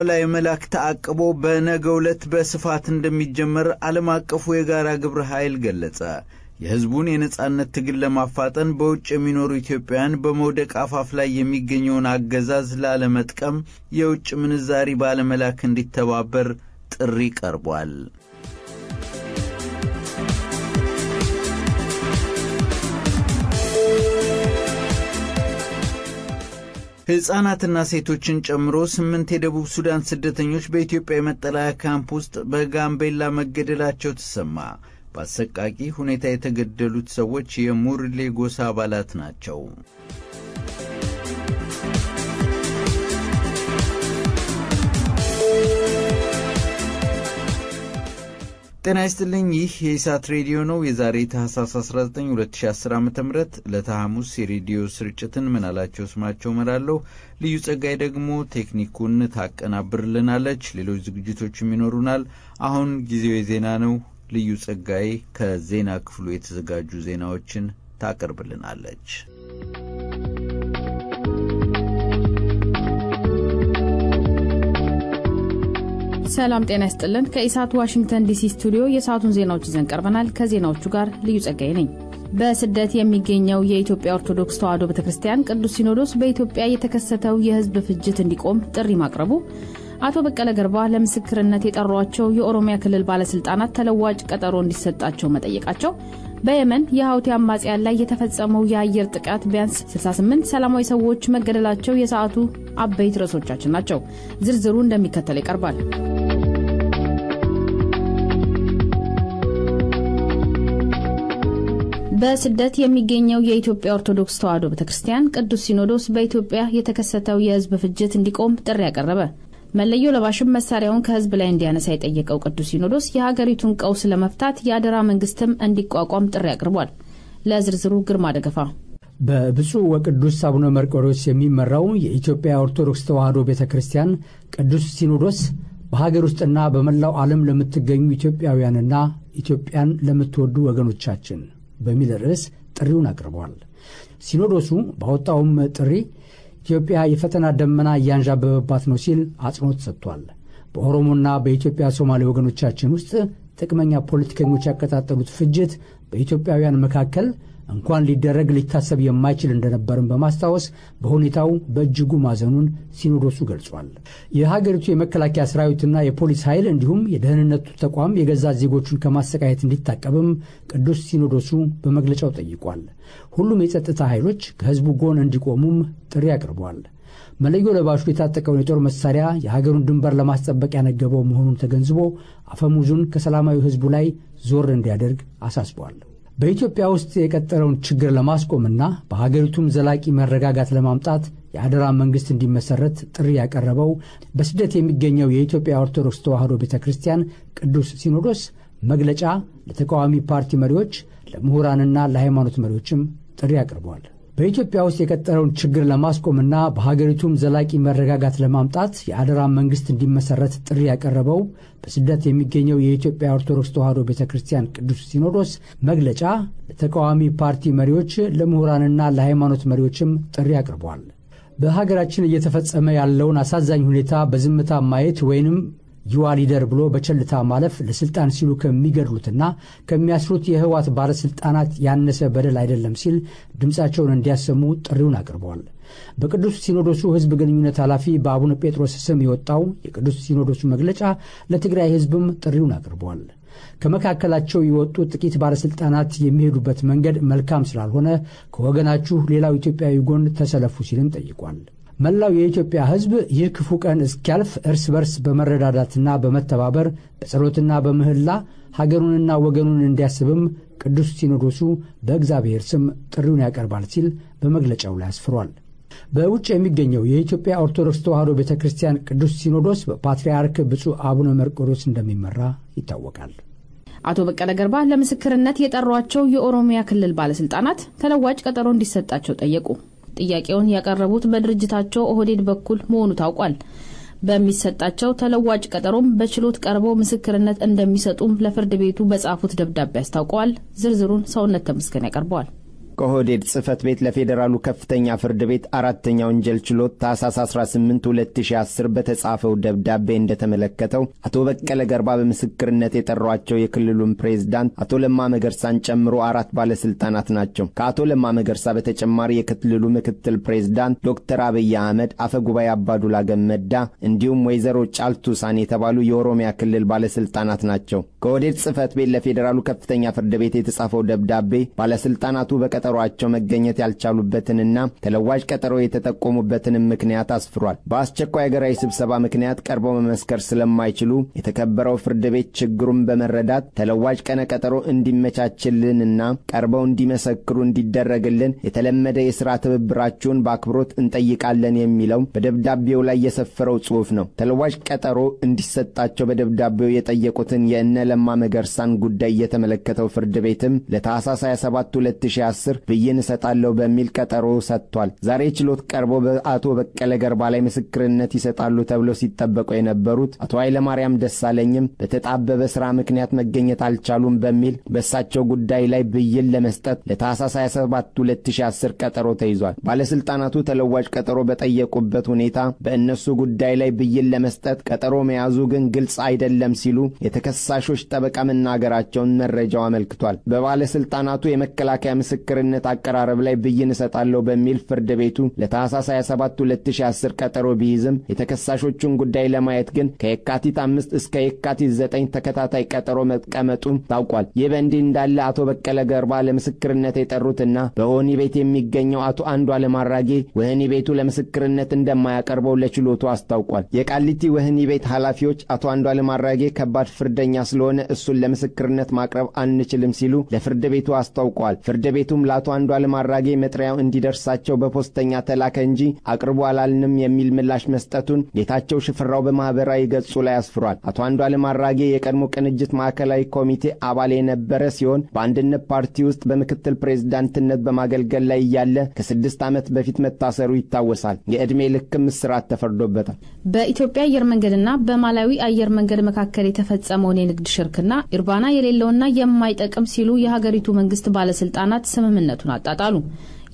ላይ መላክ ተአቅቦ በነገው ዕለት በስፋት እንደሚጀመር ዓለም አቀፉ የጋራ ግብረ ኃይል ገለጸ። የሕዝቡን የነጻነት ትግል ለማፋጠን በውጭ የሚኖሩ ኢትዮጵያውያን በመውደቅ አፋፍ ላይ የሚገኘውን አገዛዝ ላለመጥቀም የውጭ ምንዛሪ ባለመላክ እንዲተባበር ጥሪ ቀርቧል። ሕፃናትና ሴቶችን ጨምሮ ስምንት የደቡብ ሱዳን ስደተኞች በኢትዮጵያ የመጠለያ ካምፕ ውስጥ በጋምቤላ መገደላቸው ተሰማ። በአሰቃቂ ሁኔታ የተገደሉት ሰዎች የሙርሌ ጎሳ አባላት ናቸው። ጤና ይስጥልኝ። ይህ የኢሳት ሬዲዮ ነው። የዛሬ ታህሳስ 19 2010 ዓ ም ዕለተ የሬዲዮ ስርጭትን ምናላቸው ስማቸው እመራለሁ። ልዩ ጸጋይ ደግሞ ቴክኒኩን ታቀናብርልናለች። ሌሎች ዝግጅቶችም ይኖሩናል። አሁን ጊዜው የዜና ነው። ልዩ ጸጋይ ከዜና ክፍሉ የተዘጋጁ ዜናዎችን ታቀርብልናለች። ሰላም ጤና ይስጥልን። ከኢሳት ዋሽንግተን ዲሲ ስቱዲዮ የሰዓቱን ዜናዎች ይዘን ቀርበናል። ከዜናዎቹ ጋር ልዩ ጸጋይ ነኝ። በስደት የሚገኘው የኢትዮጵያ ኦርቶዶክስ ተዋሕዶ ቤተ ክርስቲያን ቅዱስ ሲኖዶስ በኢትዮጵያ የተከሰተው የሕዝብ ፍጅት እንዲቆም ጥሪ ማቅረቡ፣ አቶ በቀለ ገርባ ለምስክርነት የጠሯቸው የኦሮሚያ ክልል ባለስልጣናት ተለዋጭ ቀጠሮ እንዲሰጣቸው መጠየቃቸው፣ በየመን የሀውቲ አማጽያን ላይ የተፈጸመው የአየር ጥቃት ቢያንስ 68 ሰላማዊ ሰዎች መገደላቸው የሰዓቱ አበይት ርዕሶቻችን ናቸው። ዝርዝሩ እንደሚከተል ይቀርባል። በስደት የሚገኘው የኢትዮጵያ ኦርቶዶክስ ተዋሕዶ ቤተ ክርስቲያን ቅዱስ ሲኖዶስ በኢትዮጵያ የተከሰተው የሕዝብ ፍጅት እንዲቆም ጥሪ ያቀረበ መለዮ ለባሽም መሳሪያውን ከሕዝብ ላይ እንዲያነሳ የጠየቀው ቅዱስ ሲኖዶስ የሀገሪቱን ቀውስ ለመፍታት የአደራ መንግስትም እንዲቋቋም ጥሪ አቅርቧል። ለዝርዝሩ ግርማ ደገፋ። በብፁዕ ወቅዱስ አቡነ መርቆሬዎስ የሚመራው የኢትዮጵያ ኦርቶዶክስ ተዋሕዶ ቤተ ክርስቲያን ቅዱስ ሲኖዶስ በሀገር ውስጥና በመላው ዓለም ለምትገኙ ኢትዮጵያውያንና ኢትዮጵያን ለምትወዱ ወገኖቻችን በሚል ርዕስ ጥሪውን አቅርቧል። ሲኖዶሱ ባወጣውም ጥሪ ኢትዮጵያ የፈተና ደመና እያንዣበበባት ነው ሲል አጽንኦት ሰጥቷል። በኦሮሞና በኢትዮጵያ ሶማሌ ወገኖቻችን ውስጥ ጥቅመኛ ፖለቲከኞች ያቀጣጠሉት ፍጅት በኢትዮጵያውያን መካከል እንኳን ሊደረግ ሊታሰብ የማይችል እንደነበርም በማስታወስ በሁኔታው በእጅጉ ማዘኑን ሲኖዶሱ ገልጿል። የሀገሪቱ የመከላከያ ሰራዊትና የፖሊስ ኃይል እንዲሁም የደህንነቱ ተቋም የገዛ ዜጎቹን ከማሰቃየት እንዲታቀብም ቅዱስ ሲኖዶሱ በመግለጫው ጠይቋል። ሁሉም የጸጥታ ኃይሎች ከሕዝቡ ጎን እንዲቆሙም ጥሪ አቅርቧል። መለዮ ለባሹ የታጠቀውን የጦር መሳሪያ የሀገሩን ድንበር ለማስጠበቅ ያነገበው መሆኑን ተገንዝቦ አፈሙዙን ከሰላማዊ ሕዝቡ ላይ ዞር እንዲያደርግ አሳስቧል። በኢትዮጵያ ውስጥ የቀጠለውን ችግር ለማስቆምና በሀገሪቱም ዘላቂ መረጋጋት ለማምጣት የአደራ መንግሥት እንዲመሠረት ጥሪ ያቀረበው በስደት የሚገኘው የኢትዮጵያ ኦርቶዶክስ ተዋሕዶ ቤተ ክርስቲያን ቅዱስ ሲኖዶስ መግለጫ ለተቃዋሚ ፓርቲ መሪዎች፣ ለምሁራንና ለሃይማኖት መሪዎችም ጥሪ አቅርቧል። በኢትዮጵያ ውስጥ የቀጠለውን ችግር ለማስቆምና በሀገሪቱም ዘላቂ መረጋጋት ለማምጣት የአደራ መንግሥት እንዲመሠረት ጥሪ ያቀረበው በስደት የሚገኘው የኢትዮጵያ ኦርቶዶክስ ተዋሕዶ ቤተ ክርስቲያን ቅዱስ ሲኖዶስ መግለጫ ለተቃዋሚ ፓርቲ መሪዎች፣ ለምሁራንና ለሃይማኖት መሪዎችም ጥሪ አቅርቧል። በሀገራችን እየተፈጸመ ያለውን አሳዛኝ ሁኔታ በዝምታ ማየት ወይንም ይዋ ሊደር ብሎ በቸልታ ማለፍ ለስልጣን ሲሉ ከሚገድሉትና ከሚያስሩት የህዋት ባለሥልጣናት ያነሰ በደል አይደለም ሲል ድምፃቸውን እንዲያሰሙ ጥሪውን አቅርበዋል። በቅዱስ ሲኖዶሱ ሕዝብ ግንኙነት ኃላፊ በአቡነ ጴጥሮስ ስም የወጣው የቅዱስ ሲኖዶሱ መግለጫ ለትግራይ ሕዝብም ጥሪውን አቅርበዋል። ከመካከላቸው የወጡ ጥቂት ባለሥልጣናት የሚሄዱበት መንገድ መልካም ስላልሆነ ከወገናችሁ ሌላው ኢትዮጵያዊ ጎን ተሰለፉ ሲልም ጠይቋል። መላው የኢትዮጵያ ሕዝብ ይህ ክፉ ቀን እስኪያልፍ እርስ በርስ በመረዳዳትና በመተባበር በጸሎትና በምህላ ሀገሩንና ወገኑን እንዲያስብም ቅዱስ ሲኖዶሱ በእግዚአብሔር ስም ጥሪውን ያቀርባል ሲል በመግለጫው ላይ አስፍሯል። በውጭ የሚገኘው የኢትዮጵያ ኦርቶዶክስ ተዋሕዶ ቤተ ክርስቲያን ቅዱስ ሲኖዶስ በፓትርያርክ ብፁዕ አቡነ መርቆሬዎስ እንደሚመራ ይታወቃል። አቶ በቀለ ገርባ ለምስክርነት የጠሯቸው የኦሮሚያ ክልል ባለስልጣናት ተለዋጭ ቀጠሮ እንዲሰጣቸው ጠየቁ። ጥያቄውን ያቀረቡት በድርጅታቸው ኦህዴድ በኩል መሆኑ ታውቋል። በሚሰጣቸው ተለዋጭ ቀጠሮም በችሎት ቀርበው ምስክርነት እንደሚሰጡም ለፍርድ ቤቱ በጻፉት ደብዳቤ አስታውቀዋል። ዝርዝሩን ሰውነት ተመስገን ያቀርበዋል። ከኦህዴድ ጽህፈት ቤት ለፌዴራሉ ከፍተኛ ፍርድ ቤት አራተኛ ወንጀል ችሎት ታህሳስ 18 2010 በተጻፈው ደብዳቤ እንደተመለከተው አቶ በቀለ ገርባ በምስክርነት የጠሯቸው የክልሉን ፕሬዝዳንት አቶ ለማ መገርሳን ጨምሮ አራት ባለስልጣናት ናቸው። ከአቶ ለማ መገርሳ በተጨማሪ የክልሉ ምክትል ፕሬዝዳንት ዶክተር አብይ አህመድ፣ አፈ ጉባኤ አባዱላ ገመዳ እንዲሁም ወይዘሮ ጫልቱ ሳን የተባሉ የኦሮሚያ ክልል ባለስልጣናት ናቸው። ከኦህዴድ ጽህፈት ቤት ለፌዴራሉ ከፍተኛ ፍርድ ቤት የተጻፈው ደብዳቤ ባለስልጣናቱ በቀጠሯቸው መገኘት ያልቻሉበትንና ተለዋጭ ቀጠሮ የተጠቆሙበትንም ምክንያት አስፍሯል። በአስቸኳይ ሀገራዊ ስብሰባ ምክንያት ቀርበው መመስከር ስለማይችሉ የተከበረው ፍርድ ቤት ችግሩን በመረዳት ተለዋጭ ቀነ ቀጠሮ እንዲመቻችልንና ቀርበው እንዲመሰክሩ እንዲደረግልን የተለመደ የሥራ ትብብራችሁን በአክብሮት እንጠይቃለን የሚለው በደብዳቤው ላይ የሰፈረው ጽሑፍ ነው። ተለዋጭ ቀጠሮ እንዲሰጣቸው በደብዳቤው የጠየቁትን የእነ ለማ መገርሳን ጉዳይ የተመለከተው ፍርድ ቤትም ለታህሳስ 27 2010 ብይን እሰጣለሁ በሚል ቀጠሮ ሰጥቷል። ዛሬ ችሎት ቀርቦ በአቶ በቀለ ገርባ ላይ ምስክርነት ይሰጣሉ ተብለው ሲጠበቁ የነበሩት አቶ ኃይለማርያም ደሳለኝም በተጣበበ ሥራ ምክንያት መገኘት አልቻሉም በሚል በእሳቸው ጉዳይ ላይ ብይን ለመስጠት ለታህሳስ 27 2010 ቀጠሮ ተይዟል። ባለሥልጣናቱ ተለዋጭ ቀጠሮ በጠየቁበት ሁኔታ በእነሱ ጉዳይ ላይ ብይን ለመስጠት ቀጠሮ መያዙ ግን ግልጽ አይደለም ሲሉ የተከሳሾች ጠበቃ መናገራቸውን መረጃው አመልክቷል። በባለሥልጣናቱ የመከላከያ ምስክርነት አቀራረብ ላይ ብይን እሰጣለሁ በሚል ፍርድ ቤቱ ለታህሳስ 27 2010 ቀጠሮ ቢይዝም የተከሳሾቹን ጉዳይ ለማየት ግን ከየካቲት አምስት እስከ የካቲት ዘጠኝ ተከታታይ ቀጠሮ መቀመጡም ታውቋል። ይህ በእንዲህ እንዳለ አቶ በቀለ ገርባ ለምስክርነት የጠሩትና በወህኒ ቤት የሚገኘው አቶ አንዱዓለም አራጌ ወህኒ ቤቱ ለምስክርነት እንደማያቀርበው ለችሎቱ አስታውቋል። የቃሊቲ ወህኒ ቤት ኃላፊዎች አቶ አንዱዓለም አራጌ ከባድ ፍርደኛ ስለሆነ እሱን ለምስክርነት ማቅረብ አንችልም ሲሉ ለፍርድ ቤቱ አስታውቀዋል። ፍርድ ቤቱም ለአቶ አንዱዓለም አራጌ መጥሪያው እንዲደርሳቸው በፖስተኛ ተላከ እንጂ አቅርቡ አላልንም የሚል ምላሽ መስጠቱን ጌታቸው ሽፍራው በማኅበራዊ ገጹ ላይ አስፍሯል። አቶ አንዱዓለም አራጌ የቀድሞ ቅንጅት ማዕከላዊ ኮሚቴ አባል የነበረ ሲሆን በአንድነት ፓርቲ ውስጥ በምክትል ፕሬዝዳንትነት በማገልገል ላይ እያለ ከስድስት ዓመት በፊት መታሰሩ ይታወሳል። የዕድሜ ልክም እስራት ተፈርዶበታል። በኢትዮጵያ አየር መንገድና በማላዊ አየር መንገድ መካከል የተፈጸመውን የንግድ ሽርክና ኢርባና የሌለውና የማይጠቅም ሲሉ የሀገሪቱ መንግስት ባለስልጣናት ስምምነቱን አጣጣሉ።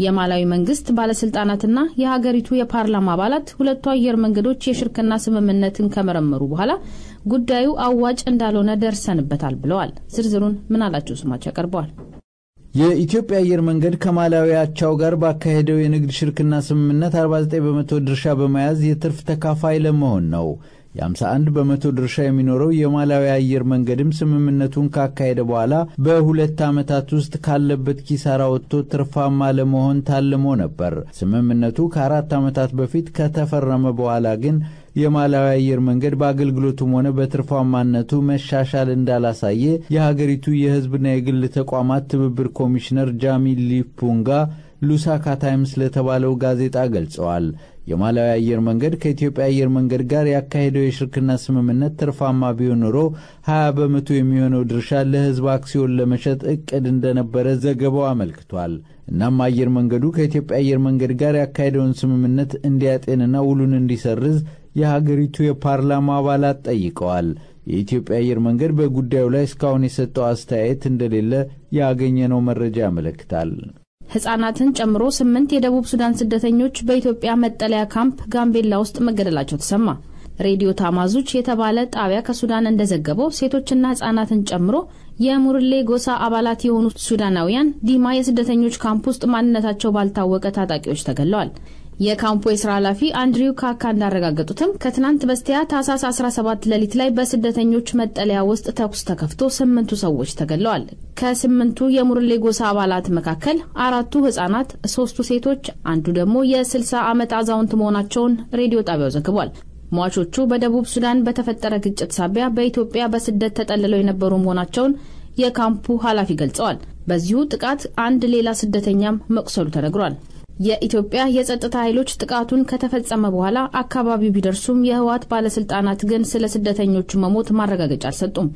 የማላዊ መንግስት ባለስልጣናትና የሀገሪቱ የፓርላማ አባላት ሁለቱ አየር መንገዶች የሽርክና ስምምነትን ከመረመሩ በኋላ ጉዳዩ አዋጭ እንዳልሆነ ደርሰንበታል ብለዋል። ዝርዝሩን ምን አላቸው ስማቸው ያቀርበዋል። የኢትዮጵያ አየር መንገድ ከማላዊ አቻው ጋር ባካሄደው የንግድ ሽርክና ስምምነት 49 በመቶ ድርሻ በመያዝ የትርፍ ተካፋይ ለመሆን ነው። የ51 በመቶ ድርሻ የሚኖረው የማላዊ አየር መንገድም ስምምነቱን ካካሄደ በኋላ በሁለት ዓመታት ውስጥ ካለበት ኪሳራ ወጥቶ ትርፋማ ለመሆን ታልሞ ነበር። ስምምነቱ ከአራት ዓመታት በፊት ከተፈረመ በኋላ ግን የማላዊ አየር መንገድ በአገልግሎቱም ሆነ በትርፋማነቱ መሻሻል እንዳላሳየ የሀገሪቱ የሕዝብና የግል ተቋማት ትብብር ኮሚሽነር ጃሚል ሊፑንጋ ሉሳካ ታይምስ ለተባለው ጋዜጣ ገልጸዋል። የማላዊ አየር መንገድ ከኢትዮጵያ አየር መንገድ ጋር ያካሄደው የሽርክና ስምምነት ትርፋማ ቢሆን ኖሮ 20 በመቶ የሚሆነው ድርሻ ለሕዝብ አክሲዮን ለመሸጥ እቅድ እንደነበረ ዘገባው አመልክቷል። እናም አየር መንገዱ ከኢትዮጵያ አየር መንገድ ጋር ያካሄደውን ስምምነት እንዲያጤንና ውሉን እንዲሰርዝ የሀገሪቱ የፓርላማ አባላት ጠይቀዋል። የኢትዮጵያ አየር መንገድ በጉዳዩ ላይ እስካሁን የሰጠው አስተያየት እንደሌለ ያገኘነው መረጃ ያመለክታል። ህጻናትን ጨምሮ ስምንት የደቡብ ሱዳን ስደተኞች በኢትዮጵያ መጠለያ ካምፕ ጋምቤላ ውስጥ መገደላቸው ተሰማ። ሬዲዮ ታማዙች የተባለ ጣቢያ ከሱዳን እንደዘገበው ሴቶችና ህጻናትን ጨምሮ የሙርሌ ጎሳ አባላት የሆኑ ሱዳናውያን ዲማ የስደተኞች ካምፕ ውስጥ ማንነታቸው ባልታወቀ ታጣቂዎች ተገለዋል። የካምፑ የስራ ኃላፊ አንድሪው ካካ እንዳረጋገጡትም ከትናንት በስቲያ ታህሳስ 17 ሌሊት ላይ በስደተኞች መጠለያ ውስጥ ተኩስ ተከፍቶ ስምንቱ ሰዎች ተገድለዋል። ከስምንቱ የሙርሌ ጎሳ አባላት መካከል አራቱ ህጻናት፣ ሶስቱ ሴቶች፣ አንዱ ደግሞ የ60 ዓመት አዛውንት መሆናቸውን ሬዲዮ ጣቢያው ዘግቧል። ሟቾቹ በደቡብ ሱዳን በተፈጠረ ግጭት ሳቢያ በኢትዮጵያ በስደት ተጠልለው የነበሩ መሆናቸውን የካምፑ ኃላፊ ገልጸዋል። በዚሁ ጥቃት አንድ ሌላ ስደተኛም መቁሰሉ ተነግሯል። የኢትዮጵያ የጸጥታ ኃይሎች ጥቃቱን ከተፈጸመ በኋላ አካባቢው ቢደርሱም የህወሓት ባለስልጣናት ግን ስለ ስደተኞቹ መሞት ማረጋገጫ አልሰጡም።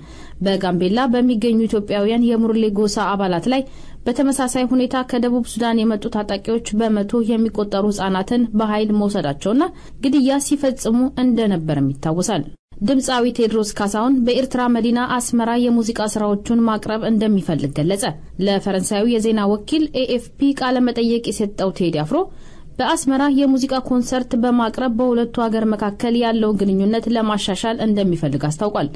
በጋምቤላ በሚገኙ ኢትዮጵያውያን የሙርሌ ጎሳ አባላት ላይ በተመሳሳይ ሁኔታ ከደቡብ ሱዳን የመጡ ታጣቂዎች በመቶ የሚቆጠሩ ህጻናትን በኃይል መውሰዳቸውና ግድያ ሲፈጽሙ እንደነበርም ይታወሳል። ድምፃዊ ቴዎድሮስ ካሳሁን በኤርትራ መዲና አስመራ የሙዚቃ ስራዎቹን ማቅረብ እንደሚፈልግ ገለጸ። ለፈረንሳዩ የዜና ወኪል ኤኤፍፒ ቃለ መጠየቅ የሰጠው ቴዲ አፍሮ በአስመራ የሙዚቃ ኮንሰርት በማቅረብ በሁለቱ ሀገር መካከል ያለውን ግንኙነት ለማሻሻል እንደሚፈልግ አስታውቋል።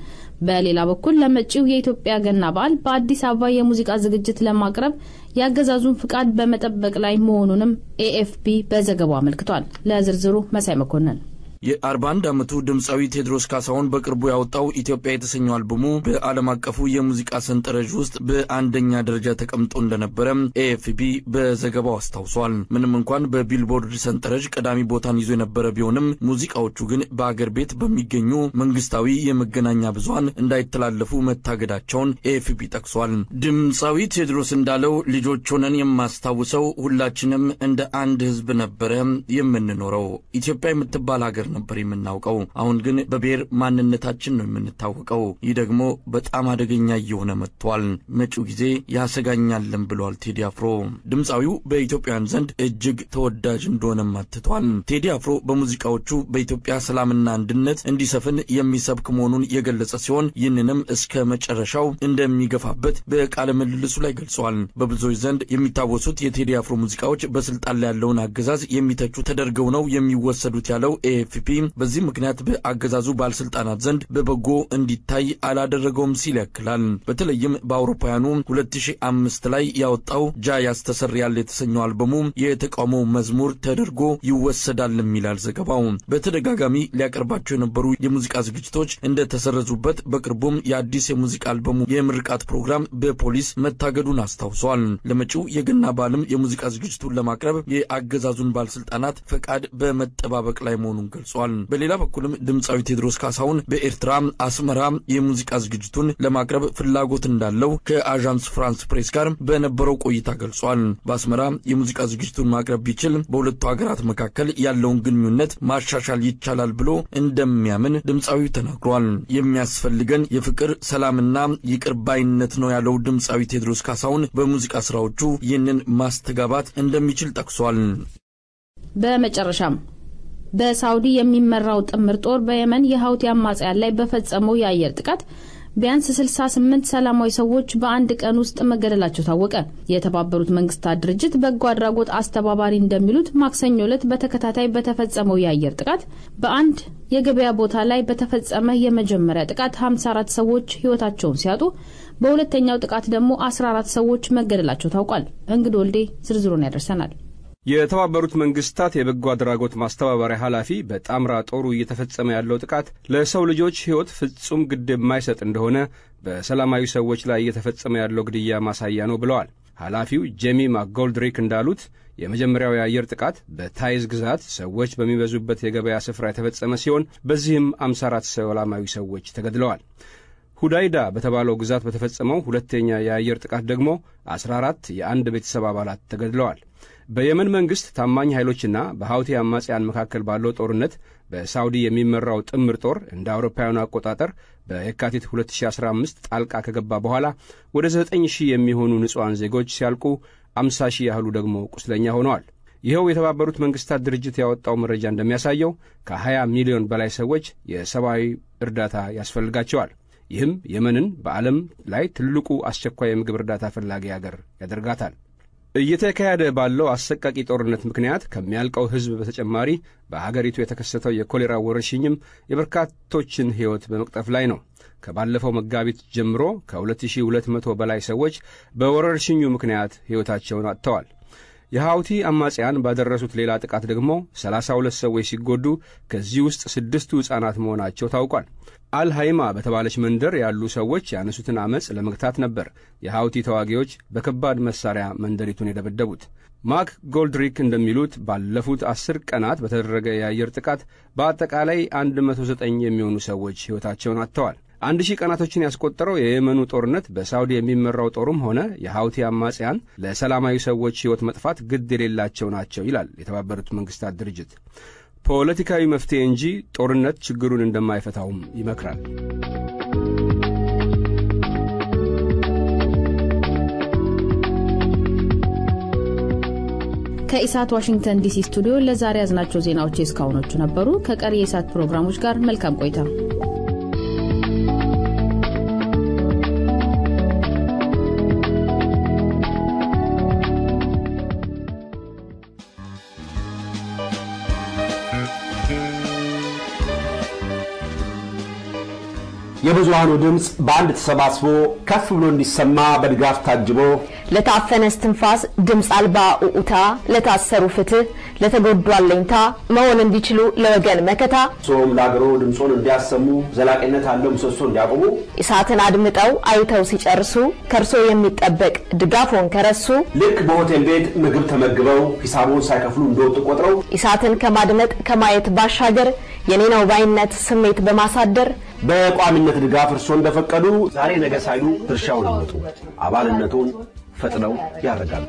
በሌላ በኩል ለመጪው የኢትዮጵያ ገና በዓል በአዲስ አበባ የሙዚቃ ዝግጅት ለማቅረብ የአገዛዙን ፍቃድ በመጠበቅ ላይ መሆኑንም ኤኤፍፒ በዘገባው አመልክቷል። ለዝርዝሩ መሳይ መኮንን የ41 ዓመቱ ድምፃዊ ቴዎድሮስ ካሳሁን በቅርቡ ያወጣው ኢትዮጵያ የተሰኘው አልበሙ በዓለም አቀፉ የሙዚቃ ሰንጠረዥ ውስጥ በአንደኛ ደረጃ ተቀምጦ እንደነበረ ኤኤፍፒ በዘገባው አስታውሷል። ምንም እንኳን በቢልቦርድ ሰንጠረዥ ቀዳሚ ቦታን ይዞ የነበረ ቢሆንም ሙዚቃዎቹ ግን በአገር ቤት በሚገኙ መንግስታዊ የመገናኛ ብዙኃን እንዳይተላለፉ መታገዳቸውን ኤኤፍፒ ጠቅሷል። ድምፃዊ ቴዎድሮስ እንዳለው ልጆች ሆነን የማስታውሰው ሁላችንም እንደ አንድ ህዝብ ነበረ የምንኖረው። ኢትዮጵያ የምትባል ሀገር ነበር የምናውቀው። አሁን ግን በብሔር ማንነታችን ነው የምንታወቀው። ይህ ደግሞ በጣም አደገኛ እየሆነ መጥቷል። መጪው ጊዜ ያሰጋኛለን ብሏል ቴዲ አፍሮ። ድምፃዊው በኢትዮጵያውያን ዘንድ እጅግ ተወዳጅ እንደሆነም አትቷል። ቴዲ አፍሮ በሙዚቃዎቹ በኢትዮጵያ ሰላምና አንድነት እንዲሰፍን የሚሰብክ መሆኑን የገለጸ ሲሆን ይህንንም እስከ መጨረሻው እንደሚገፋበት በቃለ ምልልሱ ላይ ገልጿል። በብዙዎች ዘንድ የሚታወሱት የቴዲ አፍሮ ሙዚቃዎች በስልጣን ላይ ያለውን አገዛዝ የሚተቹ ተደርገው ነው የሚወሰዱት ያለው ኤኤፍፒ በዚህ ምክንያት በአገዛዙ ባለስልጣናት ዘንድ በበጎ እንዲታይ አላደረገውም ሲል ያክላል። በተለይም በአውሮፓውያኑ 2005 ላይ ያወጣው ጃ ያስተሰርያል የተሰኘው አልበሙ የተቃውሞ መዝሙር ተደርጎ ይወሰዳልም ይላል ዘገባው። በተደጋጋሚ ሊያቀርባቸው የነበሩ የሙዚቃ ዝግጅቶች እንደተሰረዙበት፣ በቅርቡም የአዲስ የሙዚቃ አልበሙ የምርቃት ፕሮግራም በፖሊስ መታገዱን አስታውሷል። ለመጪው የገና በዓልም የሙዚቃ ዝግጅቱን ለማቅረብ የአገዛዙን ባለስልጣናት ፈቃድ በመጠባበቅ ላይ መሆኑን ገልጿል። በሌላ በኩልም ድምፃዊ ቴዎድሮስ ካሳሁን በኤርትራ አስመራ የሙዚቃ ዝግጅቱን ለማቅረብ ፍላጎት እንዳለው ከአዣንስ ፍራንስ ፕሬስ ጋር በነበረው ቆይታ ገልጿል። በአስመራ የሙዚቃ ዝግጅቱን ማቅረብ ቢችል በሁለቱ ሀገራት መካከል ያለውን ግንኙነት ማሻሻል ይቻላል ብሎ እንደሚያምን ድምፃዊው ተናግሯል። የሚያስፈልገን የፍቅር ሰላምና ይቅር ባይነት ነው ያለው ድምፃዊ ቴዎድሮስ ካሳሁን በሙዚቃ ስራዎቹ ይህንን ማስተጋባት እንደሚችል ጠቅሷል። በመጨረሻም በሳውዲ የሚመራው ጥምር ጦር በየመን የሀውቲ አማጽያን ላይ በፈጸመው የአየር ጥቃት ቢያንስ 68 ሰላማዊ ሰዎች በአንድ ቀን ውስጥ መገደላቸው ታወቀ። የተባበሩት መንግስታት ድርጅት በጎ አድራጎት አስተባባሪ እንደሚሉት ማክሰኞ ዕለት በተከታታይ በተፈጸመው የአየር ጥቃት በአንድ የገበያ ቦታ ላይ በተፈጸመ የመጀመሪያ ጥቃት 54 ሰዎች ሕይወታቸውን ሲያጡ በሁለተኛው ጥቃት ደግሞ 14 ሰዎች መገደላቸው ታውቋል። እንግድ ወልዴ ዝርዝሩን ያደርሰናል። የተባበሩት መንግስታት የበጎ አድራጎት ማስተባበሪያ ኃላፊ በጣምራ ጦሩ እየተፈጸመ ያለው ጥቃት ለሰው ልጆች ሕይወት ፍጹም ግድ የማይሰጥ እንደሆነ በሰላማዊ ሰዎች ላይ እየተፈጸመ ያለው ግድያ ማሳያ ነው ብለዋል። ኃላፊው ጄሚ ማክጎልድሪክ እንዳሉት የመጀመሪያው የአየር ጥቃት በታይዝ ግዛት ሰዎች በሚበዙበት የገበያ ስፍራ የተፈጸመ ሲሆን በዚህም 54 ሰላማዊ ሰዎች ተገድለዋል። ሁዳይዳ በተባለው ግዛት በተፈጸመው ሁለተኛ የአየር ጥቃት ደግሞ 14 የአንድ ቤተሰብ አባላት ተገድለዋል። በየመን መንግሥት ታማኝ ኃይሎችና በሐውቲ አማጽያን መካከል ባለው ጦርነት በሳውዲ የሚመራው ጥምር ጦር እንደ አውሮፓውያኑ አቆጣጠር በየካቲት 2015 ጣልቃ ከገባ በኋላ ወደ 9 ሺህ የሚሆኑ ንጹሐን ዜጎች ሲያልቁ 50 ሺህ ያህሉ ደግሞ ቁስለኛ ሆነዋል። ይኸው የተባበሩት መንግሥታት ድርጅት ያወጣው መረጃ እንደሚያሳየው ከ20 ሚሊዮን በላይ ሰዎች የሰብአዊ እርዳታ ያስፈልጋቸዋል። ይህም የመንን በዓለም ላይ ትልቁ አስቸኳይ የምግብ እርዳታ ፈላጊ አገር ያደርጋታል። እየተካሄደ ባለው አሰቃቂ ጦርነት ምክንያት ከሚያልቀው ሕዝብ በተጨማሪ በአገሪቱ የተከሰተው የኮሌራ ወረርሽኝም የበርካቶችን ሕይወት በመቅጠፍ ላይ ነው። ከባለፈው መጋቢት ጀምሮ ከ2200 በላይ ሰዎች በወረርሽኙ ምክንያት ሕይወታቸውን አጥተዋል። የሐውቲ አማጽያን ባደረሱት ሌላ ጥቃት ደግሞ 32 ሰዎች ሲጎዱ ከዚህ ውስጥ ስድስቱ ሕፃናት መሆናቸው ታውቋል። አልሃይማ በተባለች መንደር ያሉ ሰዎች ያነሱትን ዐመፅ ለመግታት ነበር የሐውቲ ተዋጊዎች በከባድ መሣሪያ መንደሪቱን የደበደቡት። ማክ ጎልድሪክ እንደሚሉት ባለፉት አስር ቀናት በተደረገ የአየር ጥቃት በአጠቃላይ 109 የሚሆኑ ሰዎች ሕይወታቸውን አጥተዋል። አንድ ሺህ ቀናቶችን ያስቆጠረው የየመኑ ጦርነት በሳውዲ የሚመራው ጦሩም ሆነ የሐውቲ አማጽያን ለሰላማዊ ሰዎች ሕይወት መጥፋት ግድ የሌላቸው ናቸው ይላል የተባበሩት መንግሥታት ድርጅት። ፖለቲካዊ መፍትሔ እንጂ ጦርነት ችግሩን እንደማይፈታውም ይመክራል። ከኢሳት ዋሽንግተን ዲሲ ስቱዲዮ ለዛሬ ያዝናቸው ዜናዎች የእስካሁኖቹ ነበሩ። ከቀሪ የኢሳት ፕሮግራሞች ጋር መልካም ቆይታ የብዙሃኑ ድምፅ በአንድ ተሰባስቦ ከፍ ብሎ እንዲሰማ በድጋፍ ታጅቦ ለታፈነ እስትንፋስ ድምፅ አልባ ኡኡታ፣ ለታሰሩ ፍትህ፣ ለተጎዱ አለኝታ መሆን እንዲችሉ ለወገን መከታ ሶም ለአገሮ ድምፆን እንዲያሰሙ ዘላቂነት ያለው ምሰሶ እንዲያቆሙ ኢሳትን አድምጠው አይተው ሲጨርሱ ከእርሶ የሚጠበቅ ድጋፎን ከረሱ ልክ በሆቴል ቤት ምግብ ተመግበው ሂሳቡን ሳይከፍሉ እንደወጡ ቆጥረው ኢሳትን ከማድመጥ ከማየት ባሻገር የኔ ነው ባይነት ስሜት በማሳደር በቋሚነት ድጋፍ እርስዎ እንደፈቀዱ ዛሬ ነገ ሳይሉ ድርሻውን ይወጡ። አባልነቱን ፈጥነው ያደርጋሉ።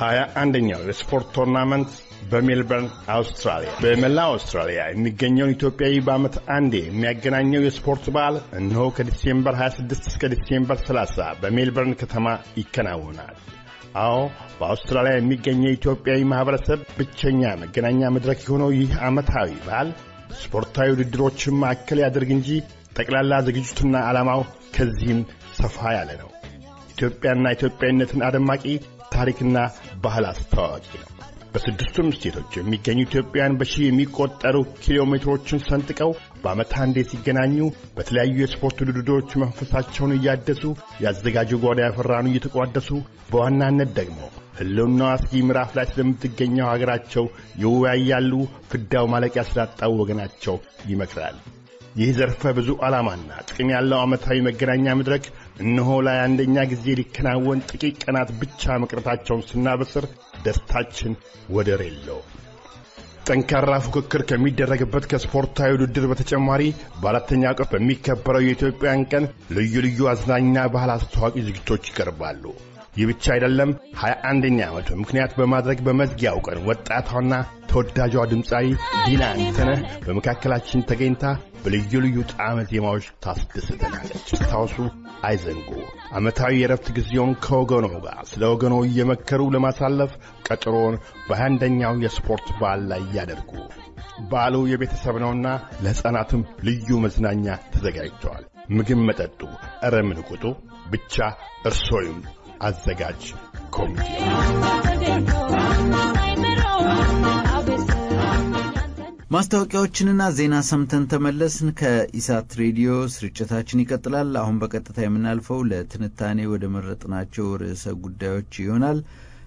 ሀያ አንደኛው የስፖርት tournament በሜልበርን አውስትራሊያ። በመላው አውስትራሊያ የሚገኘውን ኢትዮጵያዊ በዓመት አንዴ የሚያገናኘው የስፖርት በዓል እነሆ ከ December 26 እስከ December 30 በሜልበርን ከተማ ይከናወናል። አዎ በአውስትራሊያ የሚገኘው ኢትዮጵያዊ ማኅበረሰብ ብቸኛ መገናኛ መድረክ የሆነው ይህ ዓመታዊ በዓል ስፖርታዊ ውድድሮችን ማዕከል ያደርግ እንጂ ጠቅላላ ዝግጅቱና ዓላማው ከዚህም ሰፋ ያለ ነው። ኢትዮጵያና ኢትዮጵያዊነትን አደማቂ ታሪክና ባህል አስተዋዋቂ ነው። በስድስቱም ስቴቶች የሚገኙ ኢትዮጵያውያን በሺህ የሚቆጠሩ ኪሎ ሜትሮችን ሰንጥቀው በዓመት አንዴ ሲገናኙ በተለያዩ የስፖርት ውድድሮች መንፈሳቸውን እያደሱ ያዘጋጁ ጓዳ ያፈራኑ እየተቋደሱ በዋናነት ደግሞ ሕልውናው አስጊ ምዕራፍ ላይ ስለምትገኘው ሀገራቸው ይወያያሉ። ፍዳው ማለቂያ ስላጣው ወገናቸው ይመክራል። ይህ ዘርፈ ብዙ ዓላማና ጥቅም ያለው ዓመታዊ መገናኛ መድረክ እነሆ ላይ አንደኛ ጊዜ ሊከናወን ጥቂት ቀናት ብቻ መቅረታቸውን ስናበስር ደስታችን ወደር የለው። ጠንካራ ፉክክር ከሚደረግበት ከስፖርታዊ ውድድር በተጨማሪ በአራተኛው ቀን በሚከበረው የኢትዮጵያን ቀን ልዩ ልዩ አዝናኝና ባህል አስተዋቂ ዝግጅቶች ይቀርባሉ። ይህ ብቻ አይደለም። ሀያ አንደኛ ዓመቱ ምክንያት በማድረግ በመዝጊያው ቀን ወጣቷና ተወዳጇ ድምፃዊ ዲና አንተነህ በመካከላችን ተገኝታ በልዩ ልዩ ጣዕመ ዜማዎች ታስደስተናለች። ስታውሱ አይዘንጉ። ዓመታዊ የረፍት ጊዜውን ከወገኖ ጋር ስለ ወገኖ እየመከሩ ለማሳለፍ ቀጠሮን በአንደኛው የስፖርት በዓል ላይ ያደርጉ። በዓሉ የቤተሰብ ነውና ለሕፃናትም ልዩ መዝናኛ ተዘጋጅተዋል። ምግብ፣ መጠጡ፣ እረ ምን ቁጡ ብቻ እርሶዩም አዘጋጅ ኮሚቴ ማስታወቂያዎችንና ዜና ሰምተን ተመለስን። ከኢሳት ሬዲዮ ስርጭታችን ይቀጥላል። አሁን በቀጥታ የምናልፈው ለትንታኔ ወደ መረጥናቸው ርዕሰ ጉዳዮች ይሆናል።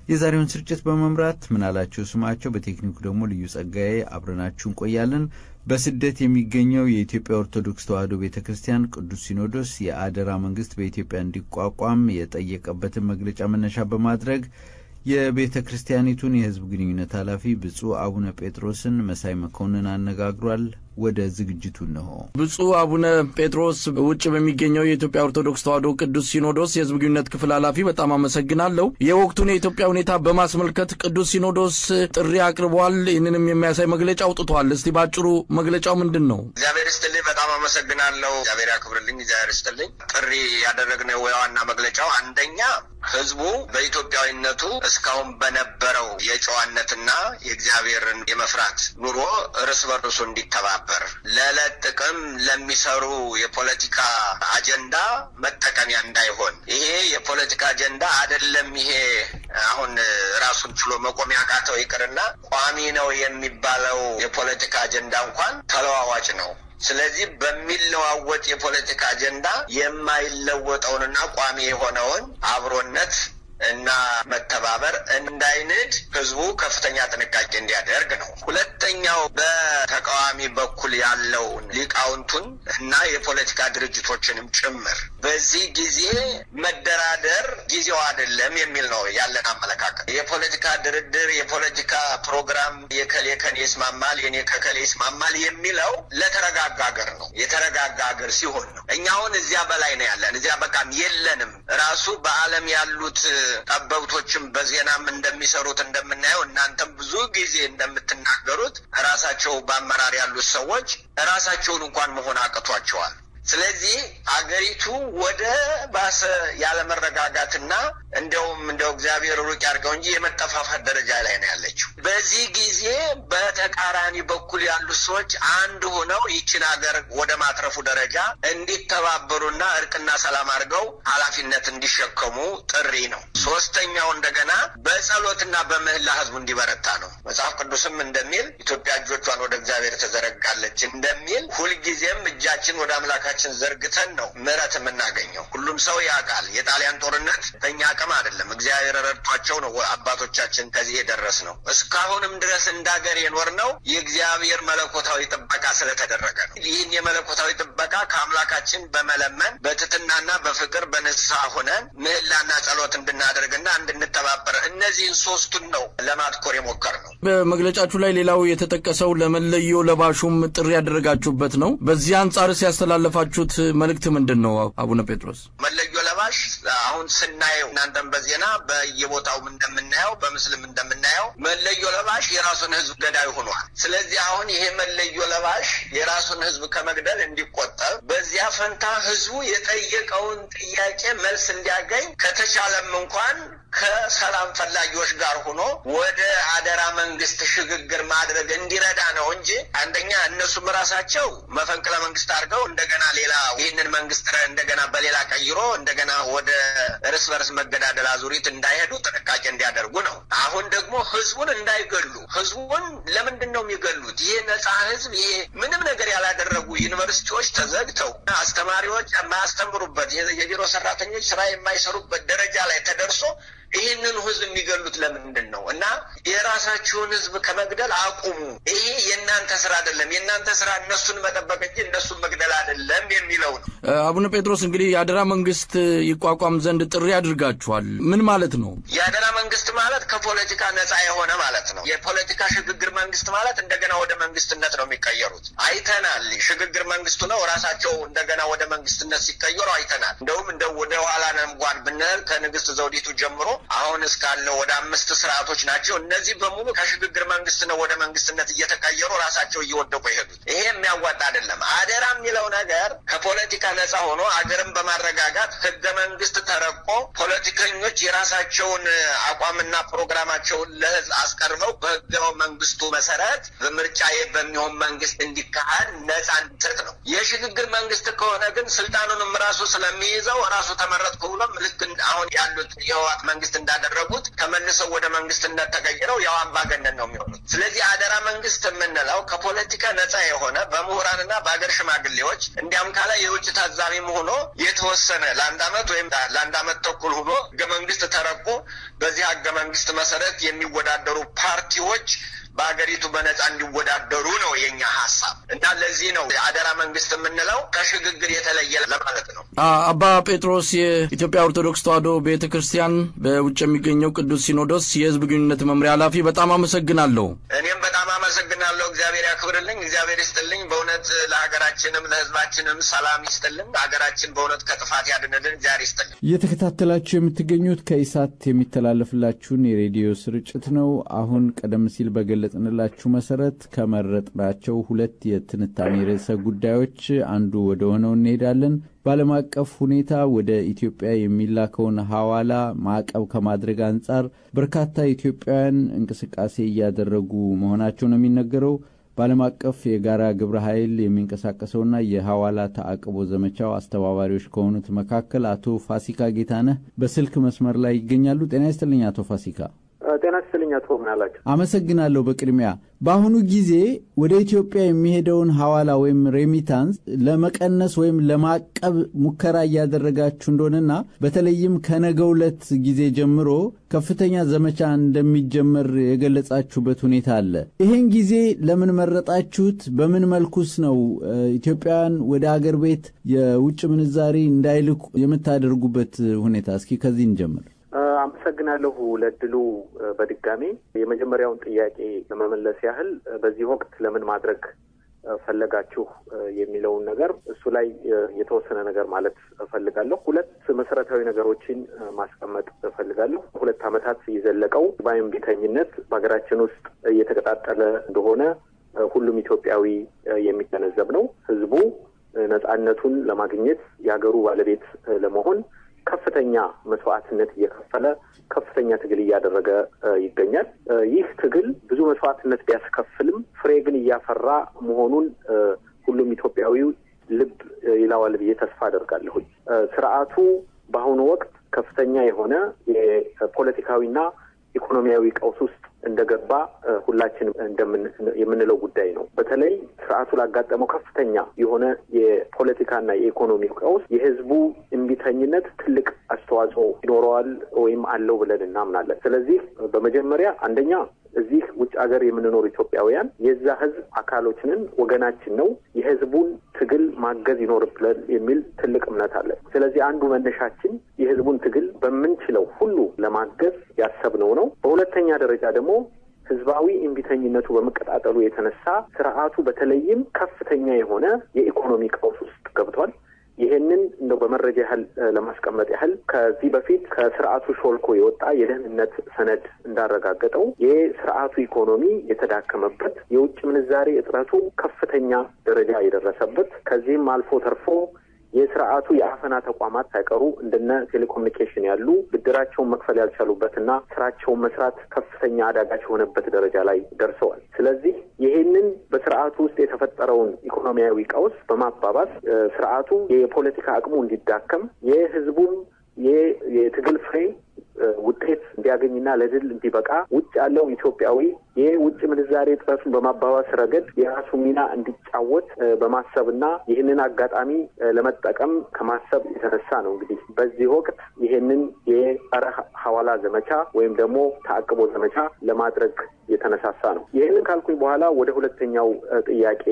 የዛሬውን ስርጭት በመምራት ምናላቸው ስማቸው፣ በቴክኒኩ ደግሞ ልዩ ጸጋዬ አብረናችሁ እንቆያለን። በስደት የሚገኘው የኢትዮጵያ ኦርቶዶክስ ተዋሕዶ ቤተ ክርስቲያን ቅዱስ ሲኖዶስ የአደራ መንግስት በኢትዮጵያ እንዲቋቋም የጠየቀበትን መግለጫ መነሻ በማድረግ የቤተ ክርስቲያኒቱን የሕዝብ ግንኙነት ኃላፊ ብፁዕ አቡነ ጴጥሮስን መሳይ መኮንን አነጋግሯል። ወደ ዝግጅቱ እንሆ። ብፁዕ አቡነ ጴጥሮስ ውጭ በሚገኘው የኢትዮጵያ ኦርቶዶክስ ተዋሕዶ ቅዱስ ሲኖዶስ የሕዝብ ግንኙነት ክፍል ኃላፊ፣ በጣም አመሰግናለሁ። የወቅቱን የኢትዮጵያ ሁኔታ በማስመልከት ቅዱስ ሲኖዶስ ጥሪ አቅርቧል። ይህንንም የሚያሳይ መግለጫ አውጥቷል። እስቲ ባጭሩ መግለጫው ምንድን ነው? እግዚአብሔር ይስጥልኝ። በጣም አመሰግናለሁ። እግዚአብሔር ያክብርልኝ። እግዚአብሔር ይስጥልኝ። ጥሪ ያደረግነው የዋና መግለጫው አንደኛ ህዝቡ በኢትዮጵያዊነቱ እስካሁን በነበረው የጨዋነትና የእግዚአብሔርን የመፍራት ኑሮ እርስ በርሱ እንዲተባበር ለዕለት ጥቅም ለሚሰሩ የፖለቲካ አጀንዳ መጠቀሚያ እንዳይሆን። ይሄ የፖለቲካ አጀንዳ አይደለም። ይሄ አሁን ራሱን ችሎ መቆም ያቃተው ይቅርና ቋሚ ነው የሚባለው የፖለቲካ አጀንዳ እንኳን ተለዋዋጭ ነው። ስለዚህ በሚለዋወጥ የፖለቲካ አጀንዳ የማይለወጠውንና ቋሚ የሆነውን አብሮነት እና መተባበር እንዳይንድ ህዝቡ ከፍተኛ ጥንቃቄ እንዲያደርግ ነው። ሁለተኛው በተቃዋሚ በኩል ያለውን ሊቃውንቱን እና የፖለቲካ ድርጅቶችንም ጭምር በዚህ ጊዜ መደራደር ጊዜው አይደለም የሚል ነው ያለን አመለካከት። የፖለቲካ ድርድር፣ የፖለቲካ ፕሮግራም የከሌ ከኔ ይስማማል፣ የኔ ከከሌ ይስማማል የሚለው ለተረጋጋ ሀገር ነው። የተረጋጋ ሀገር ሲሆን ነው። እኛ አሁን እዚያ በላይ ነው ያለን። እዚያ በቃም የለንም። ራሱ በዓለም ያሉት ጠበብቶችም በዜናም እንደሚሰሩት እንደምናየው እናንተም ብዙ ጊዜ እንደምትናገሩት ራሳቸው በአመራር ያሉት ሰዎች ራሳቸውን እንኳን መሆን አቅቷቸዋል። ስለዚህ አገሪቱ ወደ ባሰ ያለመረጋጋትና እንደውም እንደው እግዚአብሔር ሩቅ ያድርገው እንጂ የመጠፋፋት ደረጃ ላይ ነው ያለችው። በዚህ ጊዜ በተቃራኒ በኩል ያሉ ሰዎች አንድ ሆነው ይችን ሀገር ወደ ማትረፉ ደረጃ እንዲተባበሩና እርቅና ሰላም አድርገው ኃላፊነት እንዲሸከሙ ጥሪ ነው። ሶስተኛው እንደገና በጸሎትና በምህላ ህዝቡ እንዲበረታ ነው። መጽሐፍ ቅዱስም እንደሚል ኢትዮጵያ እጆቿን ወደ እግዚአብሔር ተዘረጋለች እንደሚል ሁልጊዜም እጃችን ወደ አምላካችን ዘርግተን ነው ምሕረት የምናገኘው። ሁሉም ሰው ያውቃል። የጣሊያን ጦርነት በእኛ አቅም አይደለም፣ እግዚአብሔር ረድቷቸው ነው አባቶቻችን ከዚህ የደረስ ነው። እስካሁንም ድረስ እንደ ሀገር የኖር ነው የእግዚአብሔር መለኮታዊ ጥበቃ ስለተደረገ ነው። ይህን የመለኮታዊ ጥበቃ ከአምላካችን በመለመን በትትናና በፍቅር በንስሐ ሆነን ምህላና ጸሎት እንድናደርግና እንድንተባበር እነዚህን ሶስቱን ነው ለማትኮር የሞከር ነው። በመግለጫችሁ ላይ ሌላው የተጠቀሰው ለመለዮ ለባሹም ጥሪ ያደረጋችሁበት ነው። በዚህ አንጻርስ ያስተላለፋችሁት መልእክት ምንድን ነው? አቡነ ጴጥሮስ መለዮ ለባሽ አሁን ስናየው እናንተም በዜና በየቦታውም እንደምናየው በምስልም እንደምናየው መለዮ ለባሽ የራሱን ህዝብ ገዳይ ሆኗል። ስለዚህ አሁን ይሄ መለዮ ለባሽ የራሱን ህዝብ ከመግደል እንዲቆጠብ በዚያ ፈንታ ህዝቡ የጠየቀውን ጥያቄ መልስ እንዲያገኝ ከተቻለም እንኳን ከሰላም ፈላጊዎች ጋር ሆኖ ወደ አደራ መንግስት ሽግግር ማድረግ እንዲረዳ ነው እንጂ አንደኛ እነሱም ራሳቸው መፈንቅለ መንግስት አድርገው እንደገና ሌላ ይህንን መንግስት እንደገና በሌላ ቀይሮ እንደገና ወደ እርስ በርስ መገዳደል አዙሪት እንዳይሄዱ ጥንቃቄ እንዲያደርጉ ነው። አሁን ደግሞ ህዝቡን እንዳይገሉ። ህዝቡን ለምንድን ነው የሚገሉት? ይሄ ነጻ ህዝብ ይሄ ምንም ነገር ያላደረጉ ዩኒቨርሲቲዎች ተዘግተው አስተማሪዎች የማያስተምሩበት የቢሮ ሰራተኞች ስራ የማይሰሩበት ደረጃ ላይ ተደርሶ ይህንን ህዝብ የሚገሉት ለምንድን ነው? እና የራሳችሁን ህዝብ ከመግደል አቁሙ። ይሄ የእናንተ ስራ አይደለም። የእናንተ ስራ እነሱን መጠበቅ እንጂ እነሱን መግደል አይደለም የሚለው ነው። አቡነ ጴጥሮስ እንግዲህ የአደራ መንግስት ይቋቋም ዘንድ ጥሪ አድርጋችኋል። ምን ማለት ነው? የአደራ መንግስት ማለት ከፖለቲካ ነጻ የሆነ ማለት ነው። የፖለቲካ ሽግግር መንግስት ማለት እንደገና ወደ መንግስትነት ነው የሚቀየሩት። አይተናል። ሽግግር መንግስቱ ነው ራሳቸው እንደገና ወደ መንግስትነት ሲቀየሩ አይተናል። እንደውም እንደ ወደ ኋላ ነምጓን ብንል ከንግስት ዘውዲቱ ጀምሮ አሁን እስካለው ወደ አምስት ስርዓቶች ናቸው። እነዚህ በሙሉ ከሽግግር መንግስት ነው ወደ መንግስትነት እየተቀየሩ ራሳቸው እየወደቁ የሄዱት። ይሄ የሚያዋጣ አይደለም። አደራ የሚለው ነገር ከፖለቲካ ነጻ ሆኖ አገርን በማረጋጋት ህገ መንግስት ተረቆ ፖለቲከኞች የራሳቸውን አቋምና ፕሮግራማቸውን ለህዝብ አስቀርበው በህገ መንግስቱ መሰረት በምርጫ በሚሆን መንግስት እንዲካሄድ ነጻ እንዲሰጥ ነው። የሽግግር መንግስት ከሆነ ግን ስልጣኑንም ራሱ ስለሚይዘው ራሱ ተመረጥኩ ብሎም ልክ አሁን ያሉት የህወሓት መንግስት እንዳደረጉት ተመልሰው ወደ መንግስትነት ተቀይረው ያው አምባገነን ነው የሚሆኑት። ስለዚህ አደራ መንግስት የምንለው ከፖለቲካ ነጻ የሆነ በምሁራንና በሀገር ሽማግሌዎች እንዲያም ካለ የውጭ ታዛቢም ሆኖ የተወሰነ ለአንድ አመት ወይም ለአንድ አመት ተኩል ሆኖ ህገ መንግስት ተረቆ በዚህ ህገ መንግስት መሰረት የሚወዳደሩ ፓርቲዎች በሀገሪቱ በነጻ እንዲወዳደሩ ነው የኛ ሀሳብ እና ለዚህ ነው አደራ መንግስት የምንለው ከሽግግር የተለየ ለማለት ነው። አባ ጴጥሮስ የኢትዮጵያ ኦርቶዶክስ ተዋሕዶ ቤተ ክርስቲያን በውጭ የሚገኘው ቅዱስ ሲኖዶስ የህዝብ ግንኙነት መምሪያ ኃላፊ፣ በጣም አመሰግናለሁ። እኔም በጣም አመሰግናለሁ። እግዚአብሔር ያክብርልኝ፣ እግዚአብሔር ይስጥልኝ። በእውነት ለሀገራችንም ለህዝባችንም ሰላም ይስጥልን። ሀገራችን በእውነት ከጥፋት ያድንልን፣ እግዚአብሔር ይስጥልን። እየተከታተላችሁ የምትገኙት ከኢሳት የሚተላለፍላችሁን የሬዲዮ ስርጭት ነው። አሁን ቀደም ሲል በገለጽንላችሁ መሰረት ከመረጥናቸው ሁለት የትንታኔ ርዕሰ ጉዳዮች አንዱ ወደ ሆነው እንሄዳለን። በዓለም አቀፍ ሁኔታ ወደ ኢትዮጵያ የሚላከውን ሐዋላ ማዕቀብ ከማድረግ አንጻር በርካታ ኢትዮጵያውያን እንቅስቃሴ እያደረጉ መሆናቸው ነው የሚነገረው። በዓለም አቀፍ የጋራ ግብረ ኃይል የሚንቀሳቀሰውና የሐዋላ ተአቅቦ ዘመቻው አስተባባሪዎች ከሆኑት መካከል አቶ ፋሲካ ጌታነህ በስልክ መስመር ላይ ይገኛሉ። ጤና ይስጥልኝ አቶ ፋሲካ። ጤና ይስጥልኝ አቶ ምናላቸው። አመሰግናለሁ። በቅድሚያ በአሁኑ ጊዜ ወደ ኢትዮጵያ የሚሄደውን ሐዋላ ወይም ሬሚታንስ ለመቀነስ ወይም ለማቀብ ሙከራ እያደረጋችሁ እንደሆነና በተለይም ከነገው ዕለት ጊዜ ጀምሮ ከፍተኛ ዘመቻ እንደሚጀመር የገለጻችሁበት ሁኔታ አለ። ይህን ጊዜ ለምን መረጣችሁት? በምን መልኩስ ነው ኢትዮጵያውያን ወደ አገር ቤት የውጭ ምንዛሪ እንዳይልኩ የምታደርጉበት ሁኔታ? እስኪ ከዚህ እንጀምር። አመሰግናለሁ ለድሉ። በድጋሚ የመጀመሪያውን ጥያቄ ለመመለስ ያህል በዚህ ወቅት ለምን ማድረግ ፈለጋችሁ የሚለውን ነገር እሱ ላይ የተወሰነ ነገር ማለት እፈልጋለሁ። ሁለት መሰረታዊ ነገሮችን ማስቀመጥ እፈልጋለሁ። ሁለት ዓመታት የዘለቀው ባይምቢተኝነት በሀገራችን ውስጥ እየተቀጣጠለ እንደሆነ ሁሉም ኢትዮጵያዊ የሚገነዘብ ነው። ህዝቡ ነጻነቱን ለማግኘት የሀገሩ ባለቤት ለመሆን ከፍተኛ መስዋዕትነት እየከፈለ ከፍተኛ ትግል እያደረገ ይገኛል። ይህ ትግል ብዙ መስዋዕትነት ቢያስከፍልም ፍሬ ግን እያፈራ መሆኑን ሁሉም ኢትዮጵያዊ ልብ ይላዋል ብዬ ተስፋ አደርጋለሁኝ። ስርዓቱ በአሁኑ ወቅት ከፍተኛ የሆነ የፖለቲካዊና ኢኮኖሚያዊ ቀውስ ውስጥ እንደገባ ሁላችንም የምንለው ጉዳይ ነው። በተለይ ስርዓቱ ላጋጠመው ከፍተኛ የሆነ የፖለቲካና የኢኮኖሚ ቀውስ የህዝቡ እምቢተኝነት ትልቅ አስተዋጽኦ ይኖረዋል ወይም አለው ብለን እናምናለን። ስለዚህ በመጀመሪያ አንደኛ እዚህ ውጭ ሀገር የምንኖር ኢትዮጵያውያን የዛ ህዝብ አካሎችንን ወገናችን ነው፣ የህዝቡን ትግል ማገዝ ይኖርብለን የሚል ትልቅ እምነት አለን። ስለዚህ አንዱ መነሻችን የህዝቡን ትግል በምንችለው ሁሉ ለማገዝ ያሰብነው ነው። በሁለተኛ ደረጃ ደግሞ ህዝባዊ እምቢተኝነቱ በመቀጣጠሉ የተነሳ ስርዓቱ በተለይም ከፍተኛ የሆነ የኢኮኖሚ ቀውስ ውስጥ ገብቷል። ይሄንን እንደው በመረጃ ያህል ለማስቀመጥ ያህል ከዚህ በፊት ከስርዓቱ ሾልኮ የወጣ የደህንነት ሰነድ እንዳረጋገጠው የስርዓቱ ኢኮኖሚ የተዳከመበት፣ የውጭ ምንዛሬ እጥረቱ ከፍተኛ ደረጃ የደረሰበት ከዚህም አልፎ ተርፎ የስርዓቱ የአፈና ተቋማት ሳይቀሩ እንደነ ቴሌኮሙኒኬሽን ያሉ ብድራቸውን መክፈል ያልቻሉበትና ስራቸውን መስራት ከፍተኛ አዳጋች የሆነበት ደረጃ ላይ ደርሰዋል። ስለዚህ ይሄንን በስርዓቱ ውስጥ የተፈጠረውን ኢኮኖሚያዊ ቀውስ በማባባስ ስርዓቱ የፖለቲካ አቅሙ እንዲዳከም የህዝቡም የትግል ፍሬ እንዲያገኝና ለድል እንዲበቃ ውጭ ያለው ኢትዮጵያዊ የውጭ ምንዛሬ እጥረቱን በማባባስ ረገድ የራሱ ሚና እንዲጫወት በማሰብና ይህንን አጋጣሚ ለመጠቀም ከማሰብ የተነሳ ነው እንግዲህ በዚህ ወቅት ይህንን የጸረ ሐዋላ ዘመቻ ወይም ደግሞ ተአቅቦ ዘመቻ ለማድረግ የተነሳሳ ነው። ይህንን ካልኩኝ በኋላ ወደ ሁለተኛው ጥያቄ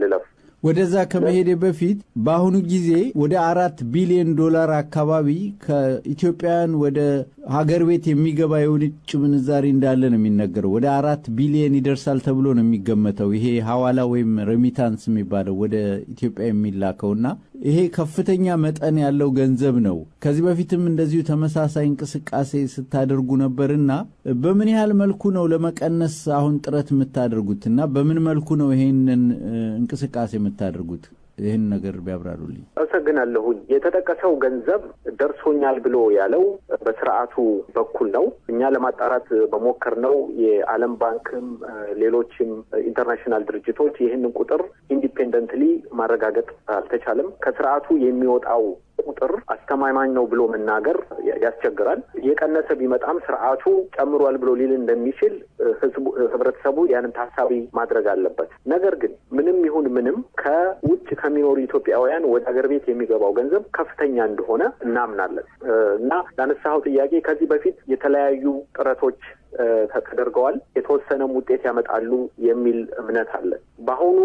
ልለፍ። ወደዛ ከመሄዴ በፊት በአሁኑ ጊዜ ወደ አራት ቢሊዮን ዶላር አካባቢ ከኢትዮጵያውያን ወደ ሀገር ቤት የሚገባ የውጭ ምንዛሪ እንዳለ ነው የሚነገረው። ወደ አራት ቢሊዮን ይደርሳል ተብሎ ነው የሚገመተው። ይሄ ሐዋላ ወይም ሬሚታንስ የሚባለው ወደ ኢትዮጵያ የሚላከውና ይሄ ከፍተኛ መጠን ያለው ገንዘብ ነው። ከዚህ በፊትም እንደዚሁ ተመሳሳይ እንቅስቃሴ ስታደርጉ ነበርና በምን ያህል መልኩ ነው ለመቀነስ አሁን ጥረት የምታደርጉት እና በምን መልኩ ነው ይሄንን እንቅስቃሴ የምታደርጉት? ይህን ነገር ቢያብራሩልኝ። አመሰግናለሁኝ። የተጠቀሰው ገንዘብ ደርሶኛል ብሎ ያለው በስርዓቱ በኩል ነው። እኛ ለማጣራት በሞከርነው የዓለም ባንክም ሌሎችም international ድርጅቶች ይህንን ቁጥር independently ማረጋገጥ አልተቻለም። ከስርዓቱ የሚወጣው ቁጥር አስተማማኝ ነው ብሎ መናገር ያስቸግራል። የቀነሰ ቢመጣም ስርዓቱ ጨምሯል ብሎ ሊል እንደሚችል ህዝቡ ህብረተሰቡ ያንን ታሳቢ ማድረግ አለበት። ነገር ግን ምንም ይሁን ምንም ከውጭ ከሚኖሩ ኢትዮጵያውያን ወደ ሀገር ቤት የሚገባው ገንዘብ ከፍተኛ እንደሆነ እናምናለን እና ላነሳኸው ጥያቄ ከዚህ በፊት የተለያዩ ጥረቶች ተደርገዋል። የተወሰነም ውጤት ያመጣሉ የሚል እምነት አለ። በአሁኑ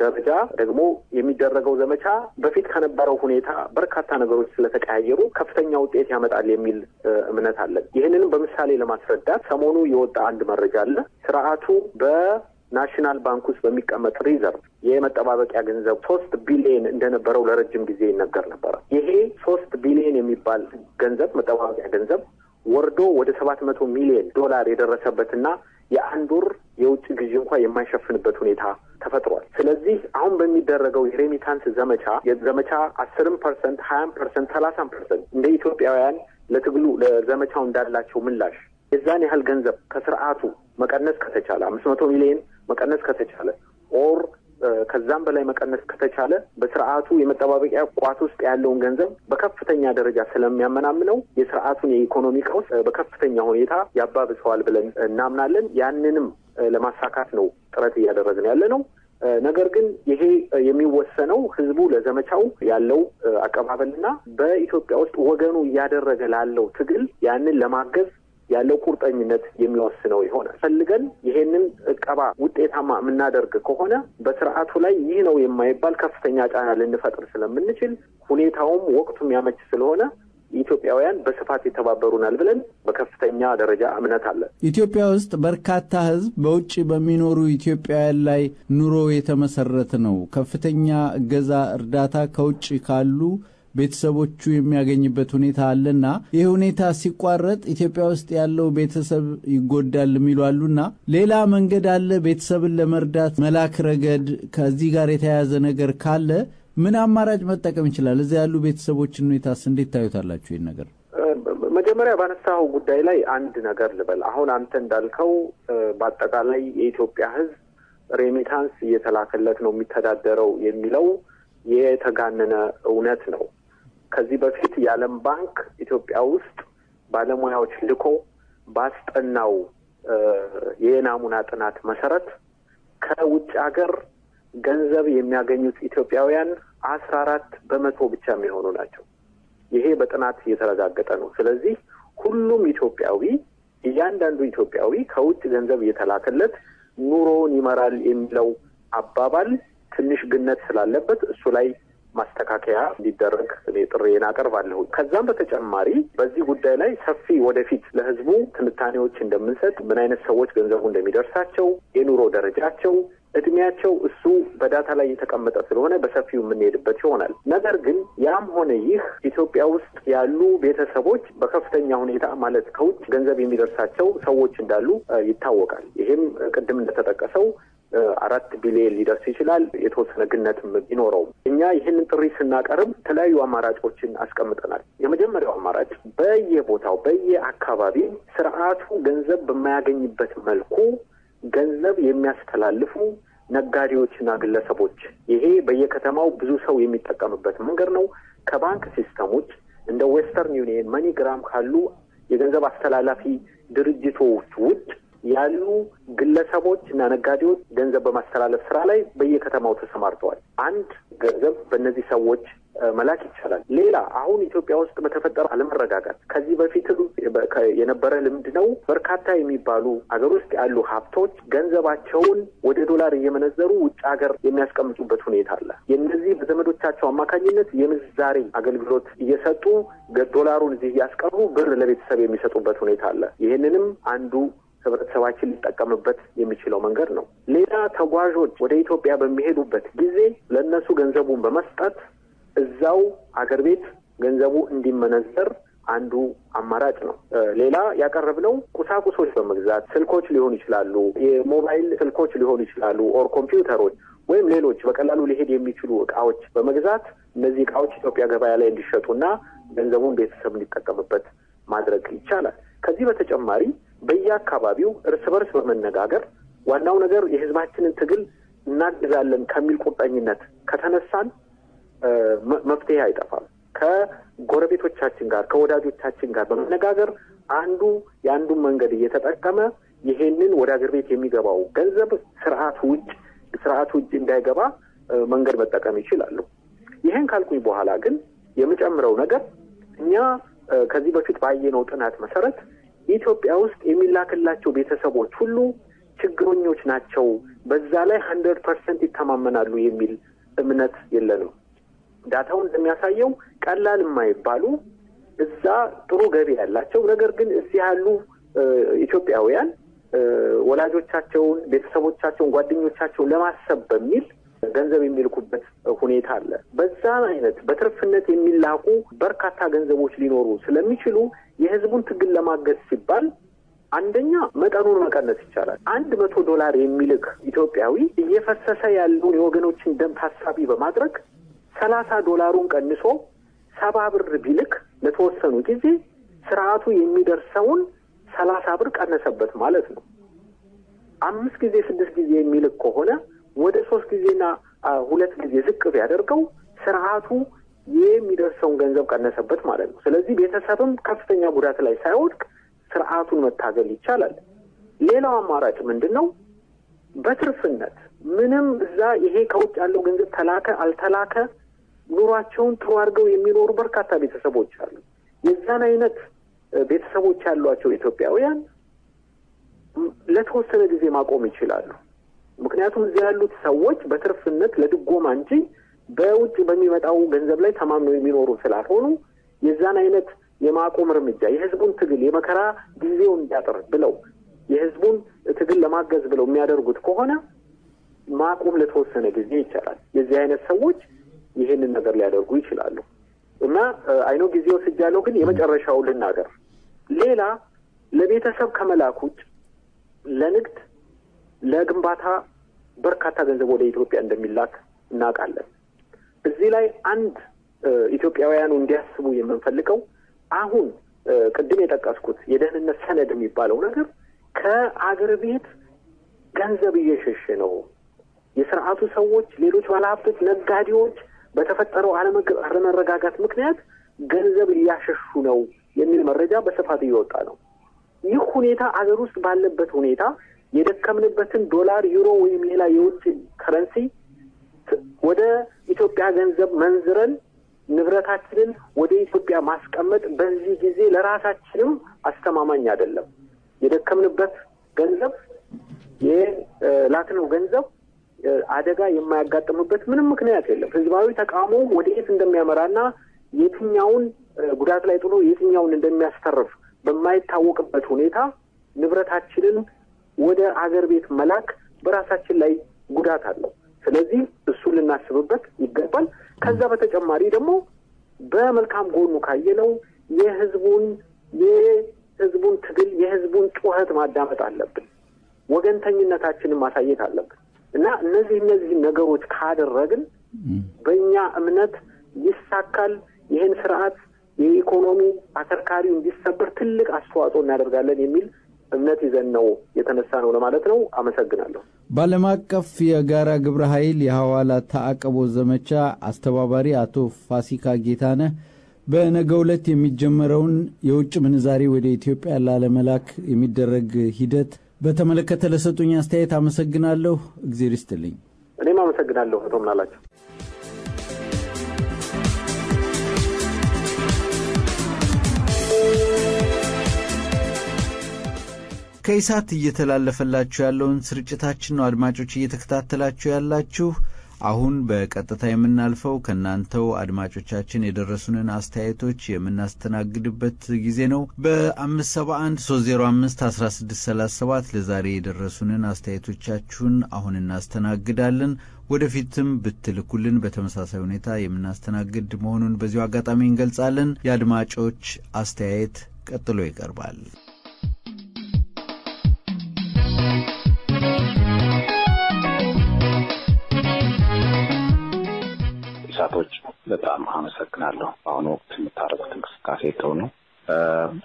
ደረጃ ደግሞ የሚደረገው ዘመቻ በፊት ከነበረው ሁኔታ በርካታ ነገሮች ስለተቀያየሩ ከፍተኛ ውጤት ያመጣል የሚል እምነት አለን። ይህንንም በምሳሌ ለማስረዳት ሰሞኑ የወጣ አንድ መረጃ አለ። ስርዓቱ በ national bank ውስጥ በሚቀመጥ reserve የመጠባበቂያ ገንዘብ ሶስት ቢሊየን እንደነበረው ለረጅም ጊዜ ይነገር ነበረ። ይሄ ሶስት ቢሊየን የሚባል ገንዘብ መጠባበቂያ ገንዘብ ወርዶ ወደ ሰባት መቶ ሚሊዮን ዶላር የደረሰበትና የአንድ ወር የውጭ ግዢ እንኳ የማይሸፍንበት ሁኔታ ተፈጥሯል። ስለዚህ አሁን በሚደረገው የ remittance ዘመቻ የዘመቻ አስርም percent ሀያም percent ሰላሳም percent እንደ ኢትዮጵያውያን ለትግሉ ለዘመቻው እንዳላቸው ምላሽ የዛን ያህል ገንዘብ ከስርዓቱ መቀነስ ከተቻለ አምስት መቶ ሚሊዮን መቀነስ ከተቻለ or ከዛም በላይ መቀነስ ከተቻለ በስርዓቱ የመጠባበቂያ ቋት ውስጥ ያለውን ገንዘብ በከፍተኛ ደረጃ ስለሚያመናምነው የስርዓቱን የኢኮኖሚ ቀውስ በከፍተኛ ሁኔታ ያባብሰዋል ብለን እናምናለን። ያንንም ለማሳካት ነው ጥረት እያደረግን ያለ ነው። ነገር ግን ይሄ የሚወሰነው ህዝቡ ለዘመቻው ያለው አቀባበልና በኢትዮጵያ ውስጥ ወገኑ እያደረገ ላለው ትግል ያንን ለማገዝ ያለው ቁርጠኝነት የሚወስነው ይሆናል። ፈልገን ይሄንን እቀባ ውጤታማ የምናደርግ ከሆነ በስርዓቱ ላይ ይህ ነው የማይባል ከፍተኛ ጫና ልንፈጥር ስለምንችል ሁኔታውም ወቅቱም ያመች ስለሆነ ኢትዮጵያውያን በስፋት ይተባበሩናል ብለን በከፍተኛ ደረጃ እምነት አለን። ኢትዮጵያ ውስጥ በርካታ ህዝብ በውጭ በሚኖሩ ኢትዮጵያውያን ላይ ኑሮ የተመሰረተ ነው። ከፍተኛ እገዛ፣ እርዳታ ከውጭ ካሉ ቤተሰቦቹ የሚያገኝበት ሁኔታ አለና ይህ ሁኔታ ሲቋረጥ ኢትዮጵያ ውስጥ ያለው ቤተሰብ ይጎዳል የሚሉ አሉና ሌላ መንገድ አለ ቤተሰብን ለመርዳት መላክ ረገድ ከዚህ ጋር የተያያዘ ነገር ካለ ምን አማራጭ መጠቀም ይችላል? እዚያ ያሉ ቤተሰቦችን ሁኔታስ እንዴት ታዩታላችሁ? ይህን ነገር መጀመሪያ ባነሳው ጉዳይ ላይ አንድ ነገር ልበል። አሁን አንተ እንዳልከው በአጠቃላይ የኢትዮጵያ ሕዝብ remittance እየተላከለት ነው የሚተዳደረው የሚለው የተጋነነ እውነት ነው። ከዚህ በፊት የዓለም ባንክ ኢትዮጵያ ውስጥ ባለሙያዎች ልኮ ባስጠናው የናሙና ጥናት መሰረት ከውጭ ሀገር ገንዘብ የሚያገኙት ኢትዮጵያውያን አስራ አራት በመቶ ብቻ የሚሆኑ ናቸው። ይሄ በጥናት የተረጋገጠ ነው። ስለዚህ ሁሉም ኢትዮጵያዊ እያንዳንዱ ኢትዮጵያዊ ከውጭ ገንዘብ እየተላከለት ኑሮውን ይመራል የሚለው አባባል ትንሽ ግነት ስላለበት እሱ ላይ ማስተካከያ እንዲደረግ እኔ ጥሬን አቀርባለሁ። ከዛም በተጨማሪ በዚህ ጉዳይ ላይ ሰፊ ወደፊት ለህዝቡ ትንታኔዎች እንደምንሰጥ ምን አይነት ሰዎች ገንዘቡ እንደሚደርሳቸው፣ የኑሮ ደረጃቸው፣ እድሜያቸው እሱ በዳታ ላይ የተቀመጠ ስለሆነ በሰፊው የምንሄድበት ይሆናል። ነገር ግን ያም ሆነ ይህ ኢትዮጵያ ውስጥ ያሉ ቤተሰቦች በከፍተኛ ሁኔታ ማለት ከውጭ ገንዘብ የሚደርሳቸው ሰዎች እንዳሉ ይታወቃል። ይሄም ቅድም እንደተጠቀሰው አራት ቢሊዮን ሊደርስ ይችላል። የተወሰነ ግነትም ቢኖረውም እኛ ይህንን ጥሪ ስናቀርብ የተለያዩ አማራጮችን አስቀምጠናል። የመጀመሪያው አማራጭ በየቦታው በየአካባቢው ስርዓቱ ገንዘብ በማያገኝበት መልኩ ገንዘብ የሚያስተላልፉ ነጋዴዎችና ግለሰቦች ይሄ በየከተማው ብዙ ሰው የሚጠቀምበት መንገድ ነው። ከባንክ ሲስተሞች እንደ ዌስተርን ዩኒየን፣ መኒግራም ካሉ የገንዘብ አስተላላፊ ድርጅቶች ውጭ ያሉ ግለሰቦች እና ነጋዴዎች ገንዘብ በማስተላለፍ ስራ ላይ በየከተማው ተሰማርተዋል። አንድ ገንዘብ በእነዚህ ሰዎች መላክ ይቻላል። ሌላ አሁን ኢትዮጵያ ውስጥ በተፈጠረ አለመረጋጋት ከዚህ በፊትም የነበረ ልምድ ነው። በርካታ የሚባሉ ሀገር ውስጥ ያሉ ሀብቶች ገንዘባቸውን ወደ ዶላር እየመነዘሩ ውጭ ሀገር የሚያስቀምጡበት ሁኔታ አለ። የእነዚህ በዘመዶቻቸው አማካኝነት የምንዛሬ አገልግሎት እየሰጡ ዶላሩን እዚህ እያስቀሩ ብር ለቤተሰብ የሚሰጡበት ሁኔታ አለ። ይህንንም አንዱ ህብረተሰባችን ሊጠቀምበት የሚችለው መንገድ ነው። ሌላ ተጓዦች ወደ ኢትዮጵያ በሚሄዱበት ጊዜ ለእነሱ ገንዘቡን በመስጠት እዛው አገር ቤት ገንዘቡ እንዲመነዘር አንዱ አማራጭ ነው። ሌላ ያቀረብነው ቁሳቁሶች በመግዛት ስልኮች ሊሆኑ ይችላሉ፣ የሞባይል ስልኮች ሊሆኑ ይችላሉ፣ or ኮምፒውተሮች ወይም ሌሎች በቀላሉ ሊሄድ የሚችሉ እቃዎች በመግዛት እነዚህ እቃዎች ኢትዮጵያ ገበያ ላይ እንዲሸጡና ገንዘቡን ቤተሰብ እንዲጠቀምበት ማድረግ ይቻላል። ከዚህ በተጨማሪ በየአካባቢው እርስ በርስ በመነጋገር ዋናው ነገር የህዝባችንን ትግል እናግዛለን ከሚል ቁርጠኝነት ከተነሳን መፍትሄ አይጠፋም። ከጎረቤቶቻችን ጋር ከወዳጆቻችን ጋር በመነጋገር አንዱ የአንዱን መንገድ እየተጠቀመ ይሄንን ወደ አገር ቤት የሚገባው ገንዘብ ስርዓቱ ውጭ ስርዓቱ ውጭ እንዳይገባ መንገድ መጠቀም ይችላሉ። ይህን ካልኩኝ በኋላ ግን የምጨምረው ነገር እኛ ከዚህ በፊት ባየነው ጥናት መሰረት ኢትዮጵያ ውስጥ የሚላክላቸው ቤተሰቦች ሁሉ ችግረኞች ናቸው፣ በዛ ላይ hundred percent ይተማመናሉ የሚል እምነት የለንም። ዳታው እንደሚያሳየው ቀላል የማይባሉ እዛ ጥሩ ገቢ ያላቸው ነገር ግን እዚህ ያሉ ኢትዮጵያውያን ወላጆቻቸውን፣ ቤተሰቦቻቸውን፣ ጓደኞቻቸውን ለማሰብ በሚል ገንዘብ የሚልኩበት ሁኔታ አለ። በዛ አይነት በትርፍነት የሚላኩ በርካታ ገንዘቦች ሊኖሩ ስለሚችሉ የህዝቡን ትግል ለማገዝ ሲባል አንደኛ መጠኑን መቀነስ ይቻላል። አንድ መቶ ዶላር የሚልክ ኢትዮጵያዊ እየፈሰሰ ያለውን የወገኖችን ደም ታሳቢ በማድረግ ሰላሳ ዶላሩን ቀንሶ ሰባ ብር ቢልክ ለተወሰኑ ጊዜ ስርዓቱ የሚደርሰውን ሰላሳ ብር ቀነሰበት ማለት ነው። አምስት ጊዜ ስድስት ጊዜ የሚልክ ከሆነ ወደ ሶስት ጊዜና ሁለት ጊዜ ዝቅ ቢያደርገው ስርዓቱ የሚደርሰውን ገንዘብ ቀነሰበት ማለት ነው። ስለዚህ ቤተሰብም ከፍተኛ ጉዳት ላይ ሳይወድቅ ስርዓቱን መታገል ይቻላል። ሌላው አማራጭ ምንድን ነው? በትርፍነት ምንም እዛ ይሄ ከውጭ ያለው ገንዘብ ተላከ አልተላከ ኑሯቸውን ጥሩ አድርገው የሚኖሩ በርካታ ቤተሰቦች አሉ። የዛን አይነት ቤተሰቦች ያሏቸው ኢትዮጵያውያን ለተወሰነ ጊዜ ማቆም ይችላሉ። ምክንያቱም እዚያ ያሉት ሰዎች በትርፍነት ለድጎማ እንጂ በውጭ በሚመጣው ገንዘብ ላይ ተማምነው የሚኖሩ ስላልሆኑ የዛን አይነት የማቆም እርምጃ የህዝቡን ትግል የመከራ ጊዜው እንዲያጥር ብለው የህዝቡን ትግል ለማገዝ ብለው የሚያደርጉት ከሆነ ማቆም ለተወሰነ ጊዜ ይቻላል። የዚህ አይነት ሰዎች ይህንን ነገር ሊያደርጉ ይችላሉ እና አይኖ ጊዜ ወስጃለሁ፣ ግን የመጨረሻው ልናገር። ሌላ ለቤተሰብ ከመላክ ውጭ ለንግድ፣ ለግንባታ በርካታ ገንዘብ ወደ ኢትዮጵያ እንደሚላክ እናውቃለን። እዚህ ላይ አንድ ኢትዮጵያውያኑ እንዲያስቡ የምንፈልገው አሁን ቅድም የጠቀስኩት የደህንነት ሰነድ የሚባለው ነገር ከአገር ቤት ገንዘብ እየሸሸ ነው። የስርዓቱ ሰዎች፣ ሌሎች ባለሀብቶች፣ ነጋዴዎች በተፈጠረው አለመረጋጋት ምክንያት ገንዘብ እያሸሹ ነው የሚል መረጃ በስፋት እየወጣ ነው። ይህ ሁኔታ አገር ውስጥ ባለበት ሁኔታ የደከምንበትን ዶላር፣ ዩሮ ወይም ሌላ የውጭ ከረንሲ ወደ ኢትዮጵያ ገንዘብ መንዝረን ንብረታችንን ወደ ኢትዮጵያ ማስቀመጥ በዚህ ጊዜ ለራሳችንም አስተማማኝ አይደለም። የደከምንበት ገንዘብ የላክነው ገንዘብ አደጋ የማያጋጥምበት ምንም ምክንያት የለም። ህዝባዊ ተቃውሞ ወደ የት እንደሚያመራና የትኛውን ጉዳት ላይ ጥሎ የትኛውን እንደሚያስተርፍ በማይታወቅበት ሁኔታ ንብረታችንን ወደ አገር ቤት መላክ በራሳችን ላይ ጉዳት አለው። ስለዚህ እሱን ልናስብበት ይገባል። ከዛ በተጨማሪ ደግሞ በመልካም ጎኑ ካየነው የህዝቡን የህዝቡን ትግል የህዝቡን ጩኸት ማዳመጥ አለብን። ወገንተኝነታችንን ማሳየት አለብን እና እነዚህ እነዚህ ነገሮች ካደረግን በእኛ እምነት ይሳካል። ይህን ስርዓት የኢኮኖሚ አከርካሪው እንዲሰበር ትልቅ አስተዋጽኦ እናደርጋለን የሚል እምነት ይዘን ነው የተነሳ ነው ለማለት ነው። አመሰግናለሁ። በዓለም አቀፍ የጋራ ግብረ ኃይል የሐዋላ ተአቅቦ ዘመቻ አስተባባሪ አቶ ፋሲካ ጌታነህ በነገው ዕለት የሚጀመረውን የውጭ ምንዛሬ ወደ ኢትዮጵያ ላለመላክ የሚደረግ ሂደት በተመለከተ ለሰጡኝ አስተያየት አመሰግናለሁ። እግዜር ይስጥልኝ። እኔም አመሰግናለሁ አቶ ምናላቸው። ከኢሳት እየተላለፈላችሁ ያለውን ስርጭታችን ነው አድማጮች እየተከታተላችሁ ያላችሁ። አሁን በቀጥታ የምናልፈው ከእናንተው አድማጮቻችን የደረሱንን አስተያየቶች የምናስተናግድበት ጊዜ ነው። በአምስት ሰባ አንድ ሶስት ዜሮ አምስት አስራ ስድስት ሰላሳ ሰባት ለዛሬ የደረሱንን አስተያየቶቻችሁን አሁን እናስተናግዳለን። ወደፊትም ብትልኩልን በተመሳሳይ ሁኔታ የምናስተናግድ መሆኑን በዚሁ አጋጣሚ እንገልጻለን። የአድማጮች አስተያየት ቀጥሎ ይቀርባል። ኢሳቶች በጣም አመሰግናለሁ። በአሁኑ ወቅት የምታደርጉት እንቅስቃሴ ጥሩ ነው።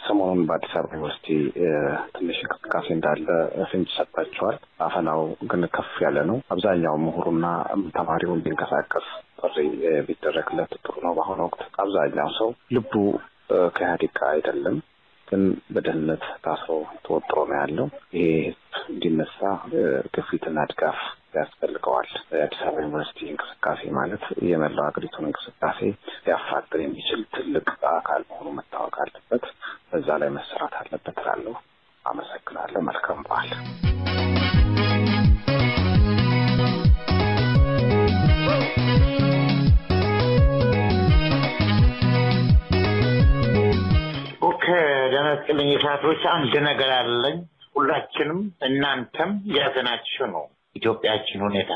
ሰሞኑን በአዲስ አበባ ዩኒቨርሲቲ ትንሽ እንቅስቃሴ እንዳለ ፍንጭ ሰጥታችኋል። አፈናው ግን ከፍ ያለ ነው። አብዛኛው ምሁሩና ተማሪው እንዲንቀሳቀስ ጥሪ ቢደረግለት ጥሩ ነው። በአሁኑ ወቅት አብዛኛው ሰው ልቡ ከኢህአዴግ አይደለም፣ ግን በደህንነት ታስሮ ተወጥሮ ነው ያለው። ይሄ ህዝብ እንዲነሳ ግፊትና ድጋፍ ያስፈልገዋል። የአዲስ አበባ ዩኒቨርሲቲ እንቅስቃሴ ማለት የመላው ሀገሪቱን እንቅስቃሴ ሊያፋጥን የሚችል ትልቅ አካል መሆኑ መታወቅ አለበት። በዛ ላይ መሰራት አለበት እላለሁ። አመሰግናለሁ። መልካም በዓል። የሰዓቶች አንድ ነገር አለኝ። ሁላችንም እናንተም ያዘናችሁ ነው ኢትዮጵያችን ሁኔታ።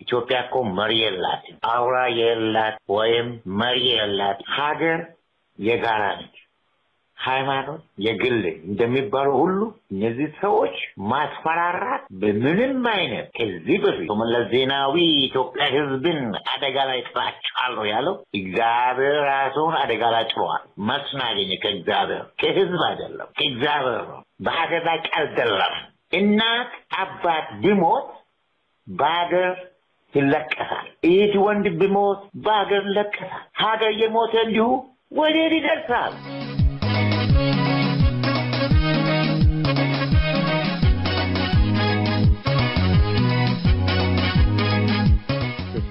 ኢትዮጵያ እኮ መሪ የላትም፣ አውራ የላት ወይም መሪ የላት ሀገር የጋራ ነች። ሃይማኖት የግል እንደሚባለው ሁሉ እነዚህ ሰዎች ማስፈራራት በምንም አይነት ከዚህ በፊት መለስ ዜናዊ ኢትዮጵያ ሕዝብን አደጋ ላይ ጥላችኋለሁ ያለው እግዚአብሔር ራሱን አደጋ ላይ ጥሏል። መልስ አገኘ ከእግዚአብሔር ከሕዝብ አይደለም ከእግዚአብሔር ነው። በሀገር ላይ ቀልደለም። እናት አባት ቢሞት በሀገር ይለቀሳል። እህት ወንድ ቢሞት በሀገር ይለቀሳል። ሀገር የሞተ እንዲሁ ወዴት ይደርሳል?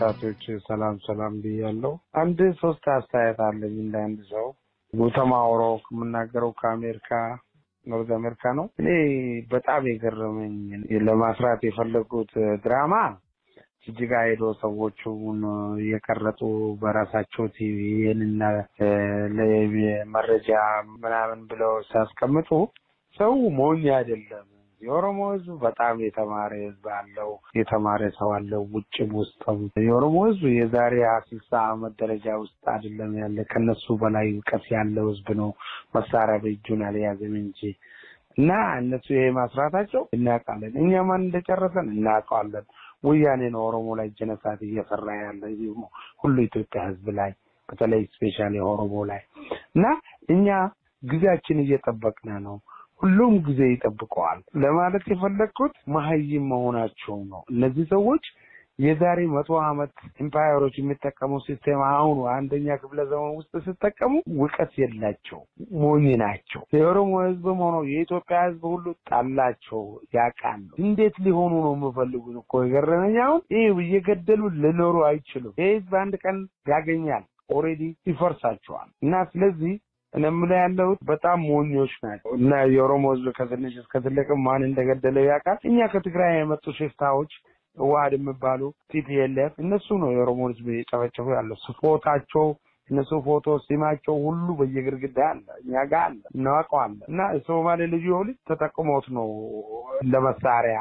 ወጣቶች ሰላም ሰላም ብያለሁ። አንድ ሶስት አስተያየት አለኝ እንደ አንድ ሰው ጉተማውሮ የምናገረው ከአሜሪካ ኖርዝ አሜሪካ ነው። እኔ በጣም የገረመኝ ለማስራት የፈለጉት ድራማ ጅጅጋ ሄዶ ሰዎቹን እየቀረጡ በራሳቸው ቲቪ ይህንና መረጃ ምናምን ብለው ሲያስቀምጡ ሰው ሞኝ አይደለም። የኦሮሞ ህዝብ በጣም የተማረ ህዝብ አለው። የተማረ ሰው አለው ውጭም ውስጥም። የኦሮሞ ህዝብ የዛሬ ስልሳ አመት ደረጃ ውስጥ አይደለም ያለ ከነሱ በላይ እውቀት ያለው ህዝብ ነው። መሳሪያ በእጁን አልያዘም እንጂ እና እነሱ ይሄ ማስራታቸው እናውቃለን። እኛ ማን እንደጨረሰን እናውቀዋለን። ወያኔ ነው ኦሮሞ ላይ ጀነሳት እየሰራ ያለ ሁሉ ኢትዮጵያ ህዝብ ላይ በተለይ ስፔሻሊ ኦሮሞ ላይ እና እኛ ጊዜያችን እየጠበቅን ነው። ሁሉም ጊዜ ይጠብቀዋል ለማለት የፈለግኩት መሀይም መሆናቸው ነው። እነዚህ ሰዎች የዛሬ መቶ ዓመት ኢምፓየሮች የሚጠቀሙ ሲስቴም አሁኑ አንደኛ ክፍለ ዘመን ውስጥ ሲጠቀሙ እውቀት የላቸው ሞኝ ናቸው። የኦሮሞ ህዝብም ሆኖ የኢትዮጵያ ህዝብ ሁሉ ጣላቸው ያውቃሉ። እንዴት ሊሆኑ ነው የምፈልጉት እኮ የገረመኝ አሁን ይህ እየገደሉ ሊኖሩ አይችሉም። ይህ ህዝብ አንድ ቀን ያገኛል፣ already ይፈርሳቸዋል። እና ስለዚህ እኔ የምለው ያለሁት በጣም ሞኞች ናቸው እና የኦሮሞ ህዝብ ከትንሽ እስከ ትልቅም ማን እንደገደለው ያውቃል። እኛ ከትግራይ የመጡ ሽፍታዎች ህወሓት የሚባሉ TPLF እነሱ ነው የኦሮሞ ህዝብ የጨፈጨፉ ያለው ፎታቸው እነሱ ፎቶ ሲማቸው ሁሉ በየግድግዳ አለ፣ እኛ ጋር አለ፣ እናውቀዋለን። እና የሶማሌ ልጅ ተጠቅሞት ነው ለመሳሪያ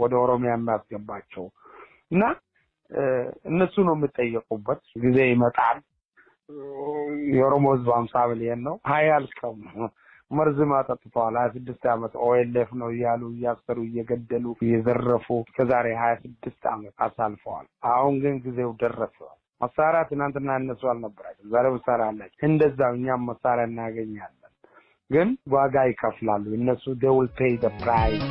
ወደ ኦሮሚያ የሚያስገባቸው እና እነሱ ነው የሚጠየቁበት ጊዜ ይመጣል። የኦሮሞ ህዝብ ሀምሳ ሚሊዮን ነው አያልቅም። መርዝም አጠጥተዋል። ሀያ ስድስት ዓመት ኦኤልኤፍ ነው እያሉ እያሰሩ እየገደሉ እየዘረፉ እስከዛሬ ሀያ ስድስት ዓመት አሳልፈዋል። አሁን ግን ጊዜው ደረሰ። መሳሪያ ትናንትና እነሱ አልነበራቸው፣ ዛሬ መሳሪያ አላቸው። እንደዛው እኛም መሳሪያ እናገኛለን፣ ግን ዋጋ ይከፍላሉ እነሱ they will pay the price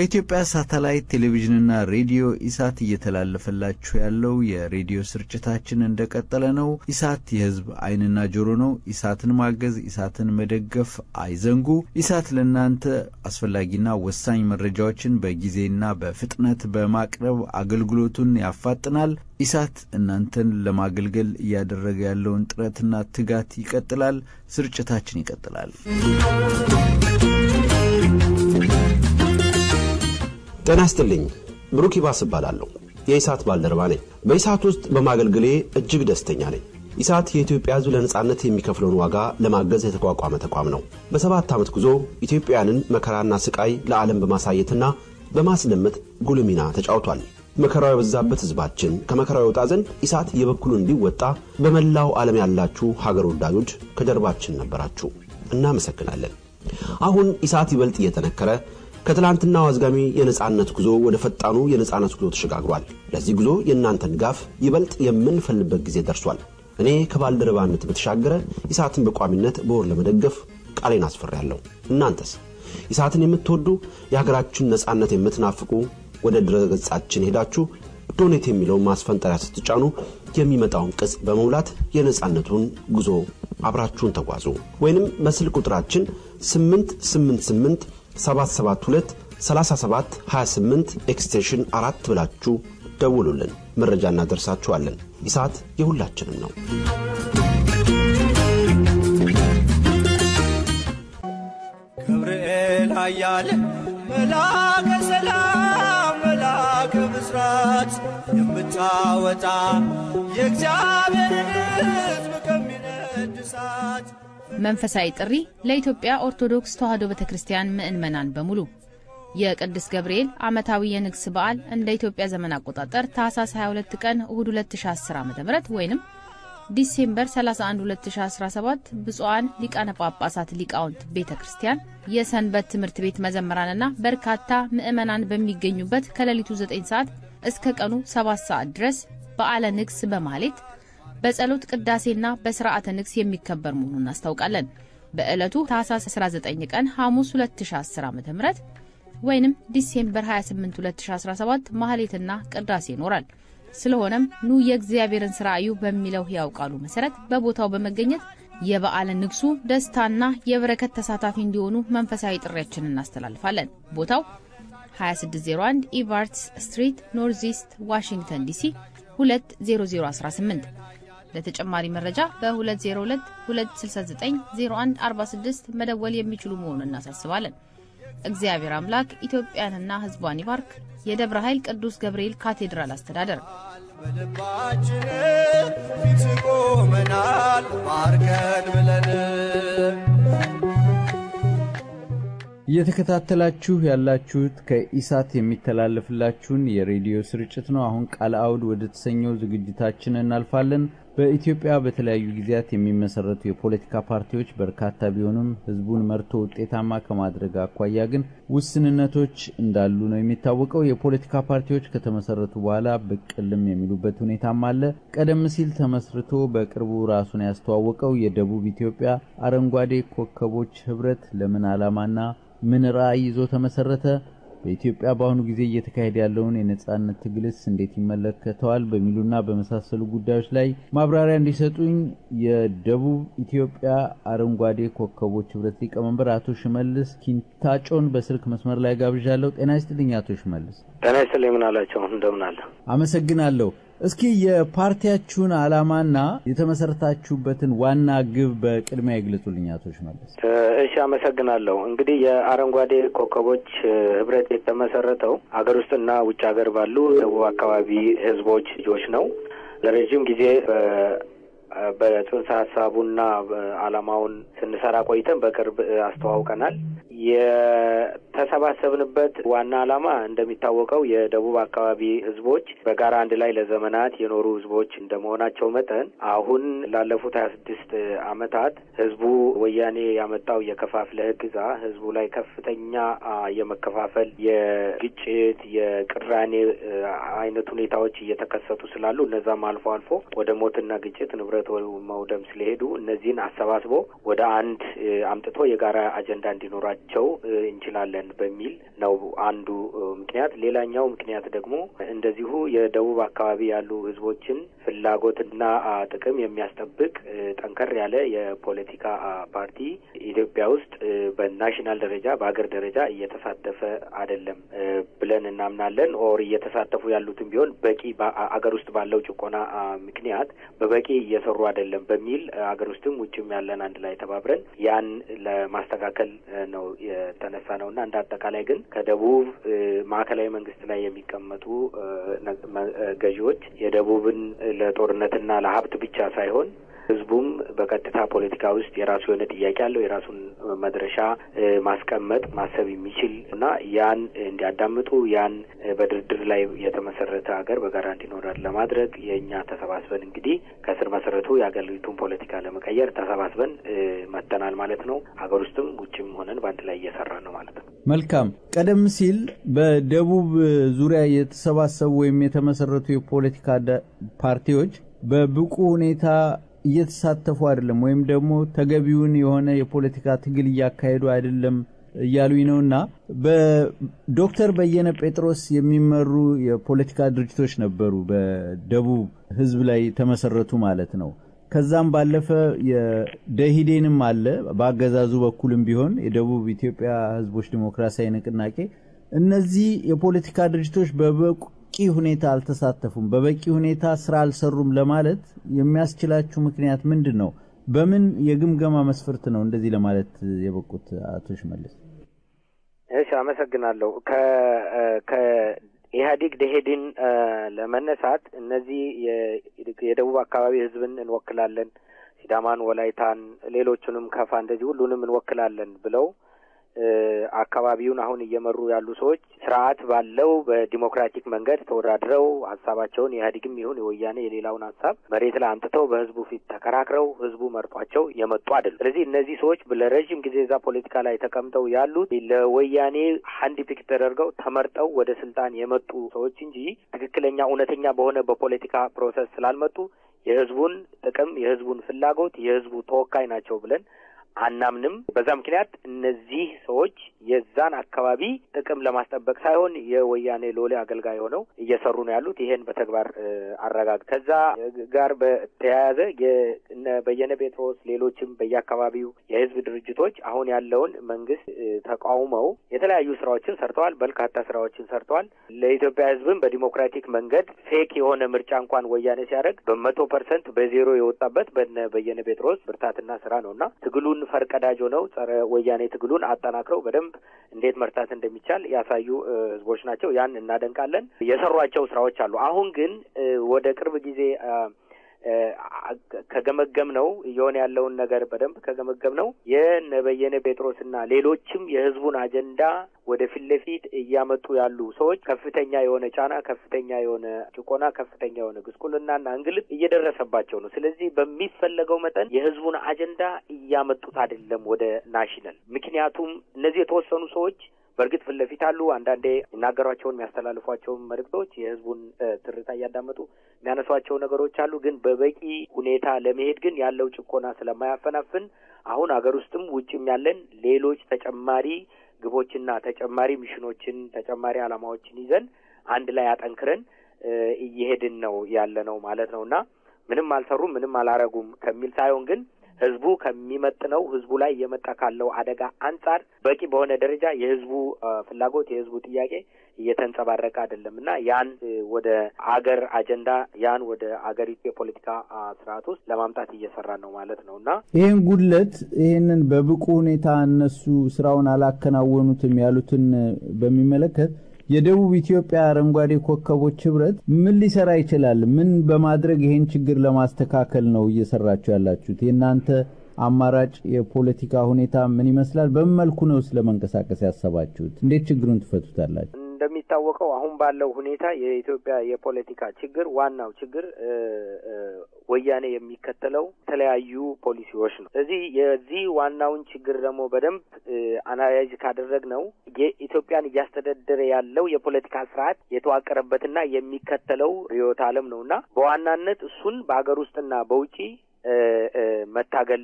ከኢትዮጵያ ሳተላይት ቴሌቪዥንና ሬዲዮ ኢሳት እየተላለፈላችሁ ያለው የሬዲዮ ስርጭታችን እንደቀጠለ ነው። ኢሳት የህዝብ ዓይንና ጆሮ ነው። ኢሳትን ማገዝ፣ ኢሳትን መደገፍ አይዘንጉ። ኢሳት ለእናንተ አስፈላጊና ወሳኝ መረጃዎችን በጊዜና በፍጥነት በማቅረብ አገልግሎቱን ያፋጥናል። ኢሳት እናንተን ለማገልገል እያደረገ ያለውን ጥረትና ትጋት ይቀጥላል። ስርጭታችን ይቀጥላል። ጤና ይስጥልኝ። ብሩክ ይባስ እባላለሁ። የኢሳት ባልደረባ ነኝ። በኢሳት ውስጥ በማገልገሌ እጅግ ደስተኛ ነኝ። ኢሳት የኢትዮጵያ ሕዝብ ለነጻነት የሚከፍለውን ዋጋ ለማገዝ የተቋቋመ ተቋም ነው። በሰባት ዓመት ጉዞ ኢትዮጵያውያንን መከራና ስቃይ ለዓለም በማሳየትና በማስደመጥ ጉልህ ሚና ተጫውቷል። መከራው የበዛበት ሕዝባችን ከመከራው ይወጣ ዘንድ ኢሳት የበኩሉን እንዲወጣ በመላው ዓለም ያላችሁ ሀገር ወዳጆች ከጀርባችን ነበራችሁ። እናመሰግናለን። አሁን ኢሳት ይበልጥ እየጠነከረ ከትላንትናው አዝጋሚ የነጻነት ጉዞ ወደ ፈጣኑ የነጻነት ጉዞ ተሸጋግሯል። ለዚህ ጉዞ የእናንተን ድጋፍ ይበልጥ የምንፈልግበት ጊዜ ደርሷል። እኔ ከባልደረባነት በተሻገረ ኢሳትን በቋሚነት በወር ለመደገፍ ቃሌን አስፈሬያለሁ። እናንተስ ኢሳትን የምትወዱ የሀገራችን ነጻነት የምትናፍቁ ወደ ድረገጻችን ሄዳችሁ ዶኔት የሚለውን ማስፈንጠሪያ ስትጫኑ የሚመጣውን ቅጽ በመሙላት የነጻነቱን ጉዞ አብራችሁን ተጓዙ። ወይንም በስልክ ቁጥራችን 888 772 37 28 extension አራት ብላችሁ ደውሉልን። መረጃ እናደርሳችኋለን። ኢሳት የሁላችንም ነው። ገብርኤል ኃያል መላከ ሰላም መላከ ብስራት የምታወጣ የእግዚአብሔርን ሕዝብ ከሚነድ እሳት መንፈሳዊ ጥሪ ለኢትዮጵያ ኦርቶዶክስ ተዋሕዶ ቤተ ክርስቲያን ምዕመናን በሙሉ። የቅዱስ ገብርኤል ዓመታዊ የንግስ በዓል እንደ ኢትዮጵያ ዘመን አቆጣጠር ታህሳስ 22 ቀን እሁድ 2010 ዓ ም ወይም December 31 2017 ብፁዓን ሊቃነ ጳጳሳት ሊቃውንት ቤተ ክርስቲያን የሰንበት ትምህርት ቤት መዘምራንና በርካታ ምዕመናን በሚገኙበት ከሌሊቱ 9 ሰዓት እስከ ቀኑ 7 ሰዓት ድረስ በዓለ ንግስ በማህሌት በጸሎት ቅዳሴና በስርዓተ ንግስ የሚከበር መሆኑን እናስታውቃለን። በዕለቱ ታህሳስ 19 ቀን ሐሙስ 2010 ዓ ም ወይንም December 28 2017 ማህሌትና ቅዳሴ ይኖራል። ስለሆነም ኑ የእግዚአብሔርን ሥራ እዩ በሚለው ሕያው ቃሉ መሠረት በቦታው በመገኘት የበዓለ ንግሱ ደስታና የበረከት ተሳታፊ እንዲሆኑ መንፈሳዊ ጥሪያችንን እናስተላልፋለን። ቦታው 2601 Evarts Street Northeast ዋሽንግተን ዲሲ 20018 ለተጨማሪ መረጃ በ202 269 0146 መደወል የሚችሉ መሆኑን እናሳስባለን። እግዚአብሔር አምላክ ኢትዮጵያንና ሕዝቧን ይባርክ። የደብረ ኃይል ቅዱስ ገብርኤል ካቴድራል አስተዳደር በልባችን ፊት ቆመናል ባርከን ብለን እየተከታተላችሁ ያላችሁት ከኢሳት የሚተላለፍላችሁን የሬዲዮ ስርጭት ነው። አሁን ቃለ አውድ ወደ ተሰኘው ዝግጅታችን እናልፋለን። በኢትዮጵያ በተለያዩ ጊዜያት የሚመሰረቱ የፖለቲካ ፓርቲዎች በርካታ ቢሆንም ህዝቡን መርቶ ውጤታማ ከማድረግ አኳያ ግን ውስንነቶች እንዳሉ ነው የሚታወቀው። የፖለቲካ ፓርቲዎች ከተመሰረቱ በኋላ ብቅልም የሚሉበት ሁኔታም አለ። ቀደም ሲል ተመስርቶ በቅርቡ ራሱን ያስተዋወቀው የደቡብ ኢትዮጵያ አረንጓዴ ኮከቦች ህብረት ለምን ዓላማና ምን ራዕይ ይዞ ተመሰረተ? በኢትዮጵያ በአሁኑ ጊዜ እየተካሄደ ያለውን የነጻነት ትግልስ እንዴት ይመለከተዋል? በሚሉና በመሳሰሉ ጉዳዮች ላይ ማብራሪያ እንዲሰጡኝ የደቡብ ኢትዮጵያ አረንጓዴ ኮከቦች ህብረት ሊቀመንበር አቶ ሽመልስ ኪንታጮን በስልክ መስመር ላይ ጋብዣለሁ። ጤና ይስጥልኝ አቶ ሽመልስ። ጤና ይስጥልኝ። ምን አላቸው? እንደምን አለ? አመሰግናለሁ። እስኪ የፓርቲያችሁን ዓላማና የተመሰረታችሁበትን ዋና ግብ በቅድሚያ ይግለጹልኝ አቶ ሽመልስ። እሺ፣ አመሰግናለሁ። እንግዲህ የአረንጓዴ ኮከቦች ህብረት የተመሰረተው አገር ውስጥና ውጭ ሀገር ባሉ ደቡብ አካባቢ ህዝቦች ልጆች ነው። ለረዥም ጊዜ በጽንሰ ሀሳቡና ዓላማውን ስንሰራ ቆይተን በቅርብ አስተዋውቀናል። የተሰባሰብንበት ዋና ዓላማ እንደሚታወቀው የደቡብ አካባቢ ህዝቦች በጋራ አንድ ላይ ለዘመናት የኖሩ ህዝቦች እንደመሆናቸው መጠን አሁን ላለፉት ሀያ ስድስት አመታት ህዝቡ ወያኔ ያመጣው የከፋፍለህ ግዛ ህዝቡ ላይ ከፍተኛ የመከፋፈል፣ የግጭት፣ የቅራኔ አይነት ሁኔታዎች እየተከሰቱ ስላሉ እነዛም አልፎ አልፎ ወደ ሞትና ግጭት ንብረት መውደም ስለሄዱ እነዚህን አሰባስቦ ወደ አንድ አምጥቶ የጋራ አጀንዳ እንዲኖራቸው እንችላለን በሚል ነው አንዱ ምክንያት። ሌላኛው ምክንያት ደግሞ እንደዚሁ የደቡብ አካባቢ ያሉ ህዝቦችን ፍላጎትና ጥቅም የሚያስጠብቅ ጠንከር ያለ የፖለቲካ ፓርቲ ኢትዮጵያ ውስጥ በ national ደረጃ በሀገር ደረጃ እየተሳተፈ አይደለም ብለን እናምናለን። or እየተሳተፉ ያሉትም ቢሆን በቂ አገር ውስጥ ባለው ጭቆና ምክንያት በበቂ እየሰሩ አይደለም በሚል አገር ውስጥም ውጭም ያለን አንድ ላይ ተባብረን ያን ለማስተካከል ነው የተነሳ ነው እና እንደ አጠቃላይ ግን ከደቡብ ማዕከላዊ መንግስት ላይ የሚቀመጡ ገዢዎች የደቡብን ለጦርነትና ለሀብት ብቻ ሳይሆን ህዝቡም በቀጥታ ፖለቲካ ውስጥ የራሱ የሆነ ጥያቄ አለው። የራሱን መድረሻ ማስቀመጥ ማሰብ የሚችል እና ያን እንዲያዳምጡ ያን በድርድር ላይ የተመሰረተ ሀገር በጋራ እንዲኖራል ለማድረግ የእኛ ተሰባስበን እንግዲህ ከስር መሰረቱ የሀገሪቱን ፖለቲካ ለመቀየር ተሰባስበን መጥተናል ማለት ነው። ሀገር ውስጥም ውጭም ሆነን በአንድ ላይ እየሰራ ነው ማለት ነው። መልካም። ቀደም ሲል በደቡብ ዙሪያ የተሰባሰቡ ወይም የተመሰረቱ የፖለቲካ ፓርቲዎች በብቁ ሁኔታ እየተሳተፉ አይደለም ወይም ደግሞ ተገቢውን የሆነ የፖለቲካ ትግል እያካሄዱ አይደለም እያሉኝ ነው እና በዶክተር በየነ ጴጥሮስ የሚመሩ የፖለቲካ ድርጅቶች ነበሩ በደቡብ ህዝብ ላይ ተመሰረቱ ማለት ነው። ከዛም ባለፈ የደሂዴንም አለ በአገዛዙ በኩልም ቢሆን የደቡብ ኢትዮጵያ ህዝቦች ዲሞክራሲያዊ ንቅናቄ እነዚህ የፖለቲካ ድርጅቶች ሁኔታ አልተሳተፉም፣ በበቂ ሁኔታ ስራ አልሰሩም ለማለት የሚያስችላችሁ ምክንያት ምንድን ነው? በምን የግምገማ መስፈርት ነው እንደዚህ ለማለት የበቁት አቶ ሽመልስ? እሺ፣ አመሰግናለሁ። ከኢህአዴግ ደሄድን ለመነሳት እነዚህ የደቡብ አካባቢ ህዝብን እንወክላለን፣ ሲዳማን፣ ወላይታን፣ ሌሎቹንም ከፋ እንደዚህ ሁሉንም እንወክላለን ብለው አካባቢውን አሁን እየመሩ ያሉ ሰዎች ስርዓት ባለው በዲሞክራቲክ መንገድ ተወዳድረው ሀሳባቸውን የኢህአዴግም ይሁን የወያኔ የሌላውን ሀሳብ መሬት ላይ አምጥተው በህዝቡ ፊት ተከራክረው ህዝቡ መርጧቸው የመጡ አይደሉም። ስለዚህ እነዚህ ሰዎች ለረዥም ጊዜ እዛ ፖለቲካ ላይ ተቀምጠው ያሉት ለወያኔ hand pick ተደርገው ተመርጠው ወደ ስልጣን የመጡ ሰዎች እንጂ ትክክለኛ እውነተኛ በሆነ በፖለቲካ process ስላልመጡ የህዝቡን ጥቅም የህዝቡን ፍላጎት የህዝቡ ተወካይ ናቸው ብለን አናምንም። በዛ ምክንያት እነዚህ ሰዎች የዛን አካባቢ ጥቅም ለማስጠበቅ ሳይሆን የወያኔ ሎሌ አገልጋይ ሆነው እየሰሩ ነው ያሉት። ይሄን በተግባር አረጋግ ከዛ ጋር በተያያዘ በየነ ጴጥሮስ ሌሎችም በየአካባቢው የህዝብ ድርጅቶች አሁን ያለውን መንግስት ተቃውመው የተለያዩ ስራዎችን ሰርተዋል። በርካታ ስራዎችን ሰርተዋል። ለኢትዮጵያ ህዝብም በዲሞክራቲክ መንገድ fake የሆነ ምርጫ እንኳን ወያኔ ሲያደርግ በመቶ percent በዜሮ የወጣበት በነ በየነ ጴጥሮስ ብርታትና ስራ ነው እና ትግሉን ፈርቀዳጅ ሆነው ጸረ ወያኔ ትግሉን አጠናክረው በደንብ እንዴት መርታት እንደሚቻል ያሳዩ ህዝቦች ናቸው። ያን እናደንቃለን። የሰሯቸው ስራዎች አሉ። አሁን ግን ወደ ቅርብ ጊዜ ከገመገምነው እየሆነ ያለውን ነገር በደንብ ከገመገምነው የነ በየነ ጴጥሮስና ሌሎችም የህዝቡን አጀንዳ ወደ ፊት ለፊት እያመጡ ያሉ ሰዎች ከፍተኛ የሆነ ጫና፣ ከፍተኛ የሆነ ጭቆና፣ ከፍተኛ የሆነ ጉስቁልናና እንግልት እየደረሰባቸው ነው። ስለዚህ በሚፈለገው መጠን የህዝቡን አጀንዳ እያመጡት አይደለም ወደ ናሽናል። ምክንያቱም እነዚህ የተወሰኑ ሰዎች በእርግጥ ፊት ለፊት አሉ። አንዳንዴ የሚናገሯቸውን የሚያስተላልፏቸውን መልእክቶች የህዝቡን ትርታ እያዳመጡ የሚያነሷቸው ነገሮች አሉ። ግን በበቂ ሁኔታ ለመሄድ ግን ያለው ጭቆና ስለማያፈናፍን አሁን ሀገር ውስጥም ውጭም ያለን ሌሎች ተጨማሪ ግቦችና ተጨማሪ ሚሽኖችን ተጨማሪ ዓላማዎችን ይዘን አንድ ላይ አጠንክረን እየሄድን ነው ያለ ነው ማለት ነው እና ምንም አልሰሩም ምንም አላረጉም ከሚል ሳይሆን ግን ህዝቡ ከሚመጥነው ህዝቡ ላይ እየመጣ ካለው አደጋ አንጻር በቂ በሆነ ደረጃ የህዝቡ ፍላጎት የህዝቡ ጥያቄ እየተንጸባረቀ አይደለም እና ያን ወደ አገር አጀንዳ ያን ወደ አገሪቱ የፖለቲካ ስርዓት ውስጥ ለማምጣት እየሰራ ነው ማለት ነው እና ይህን ጉድለት ይህንን በብቁ ሁኔታ እነሱ ስራውን አላከናወኑትም ያሉትን በሚመለከት የደቡብ ኢትዮጵያ አረንጓዴ ኮከቦች ህብረት ምን ሊሰራ ይችላል? ምን በማድረግ ይሄን ችግር ለማስተካከል ነው እየሰራችሁ ያላችሁት? የእናንተ አማራጭ የፖለቲካ ሁኔታ ምን ይመስላል? በምን መልኩ ነው ስለመንቀሳቀስ ያሰባችሁት? እንዴት ችግሩን ትፈቱታላችሁ? እንደሚታወቀው አሁን ባለው ሁኔታ የኢትዮጵያ የፖለቲካ ችግር ዋናው ችግር ወያኔ የሚከተለው የተለያዩ ፖሊሲዎች ነው። ስለዚህ የዚህ ዋናውን ችግር ደግሞ በደንብ analyze ካደረግነው የኢትዮጵያን እያስተዳደረ ያለው የፖለቲካ ስርዓት የተዋቀረበትና የሚከተለው ርዕዮተ ዓለም ነው እና በዋናነት እሱን በሀገር ውስጥና በውጪ መታገል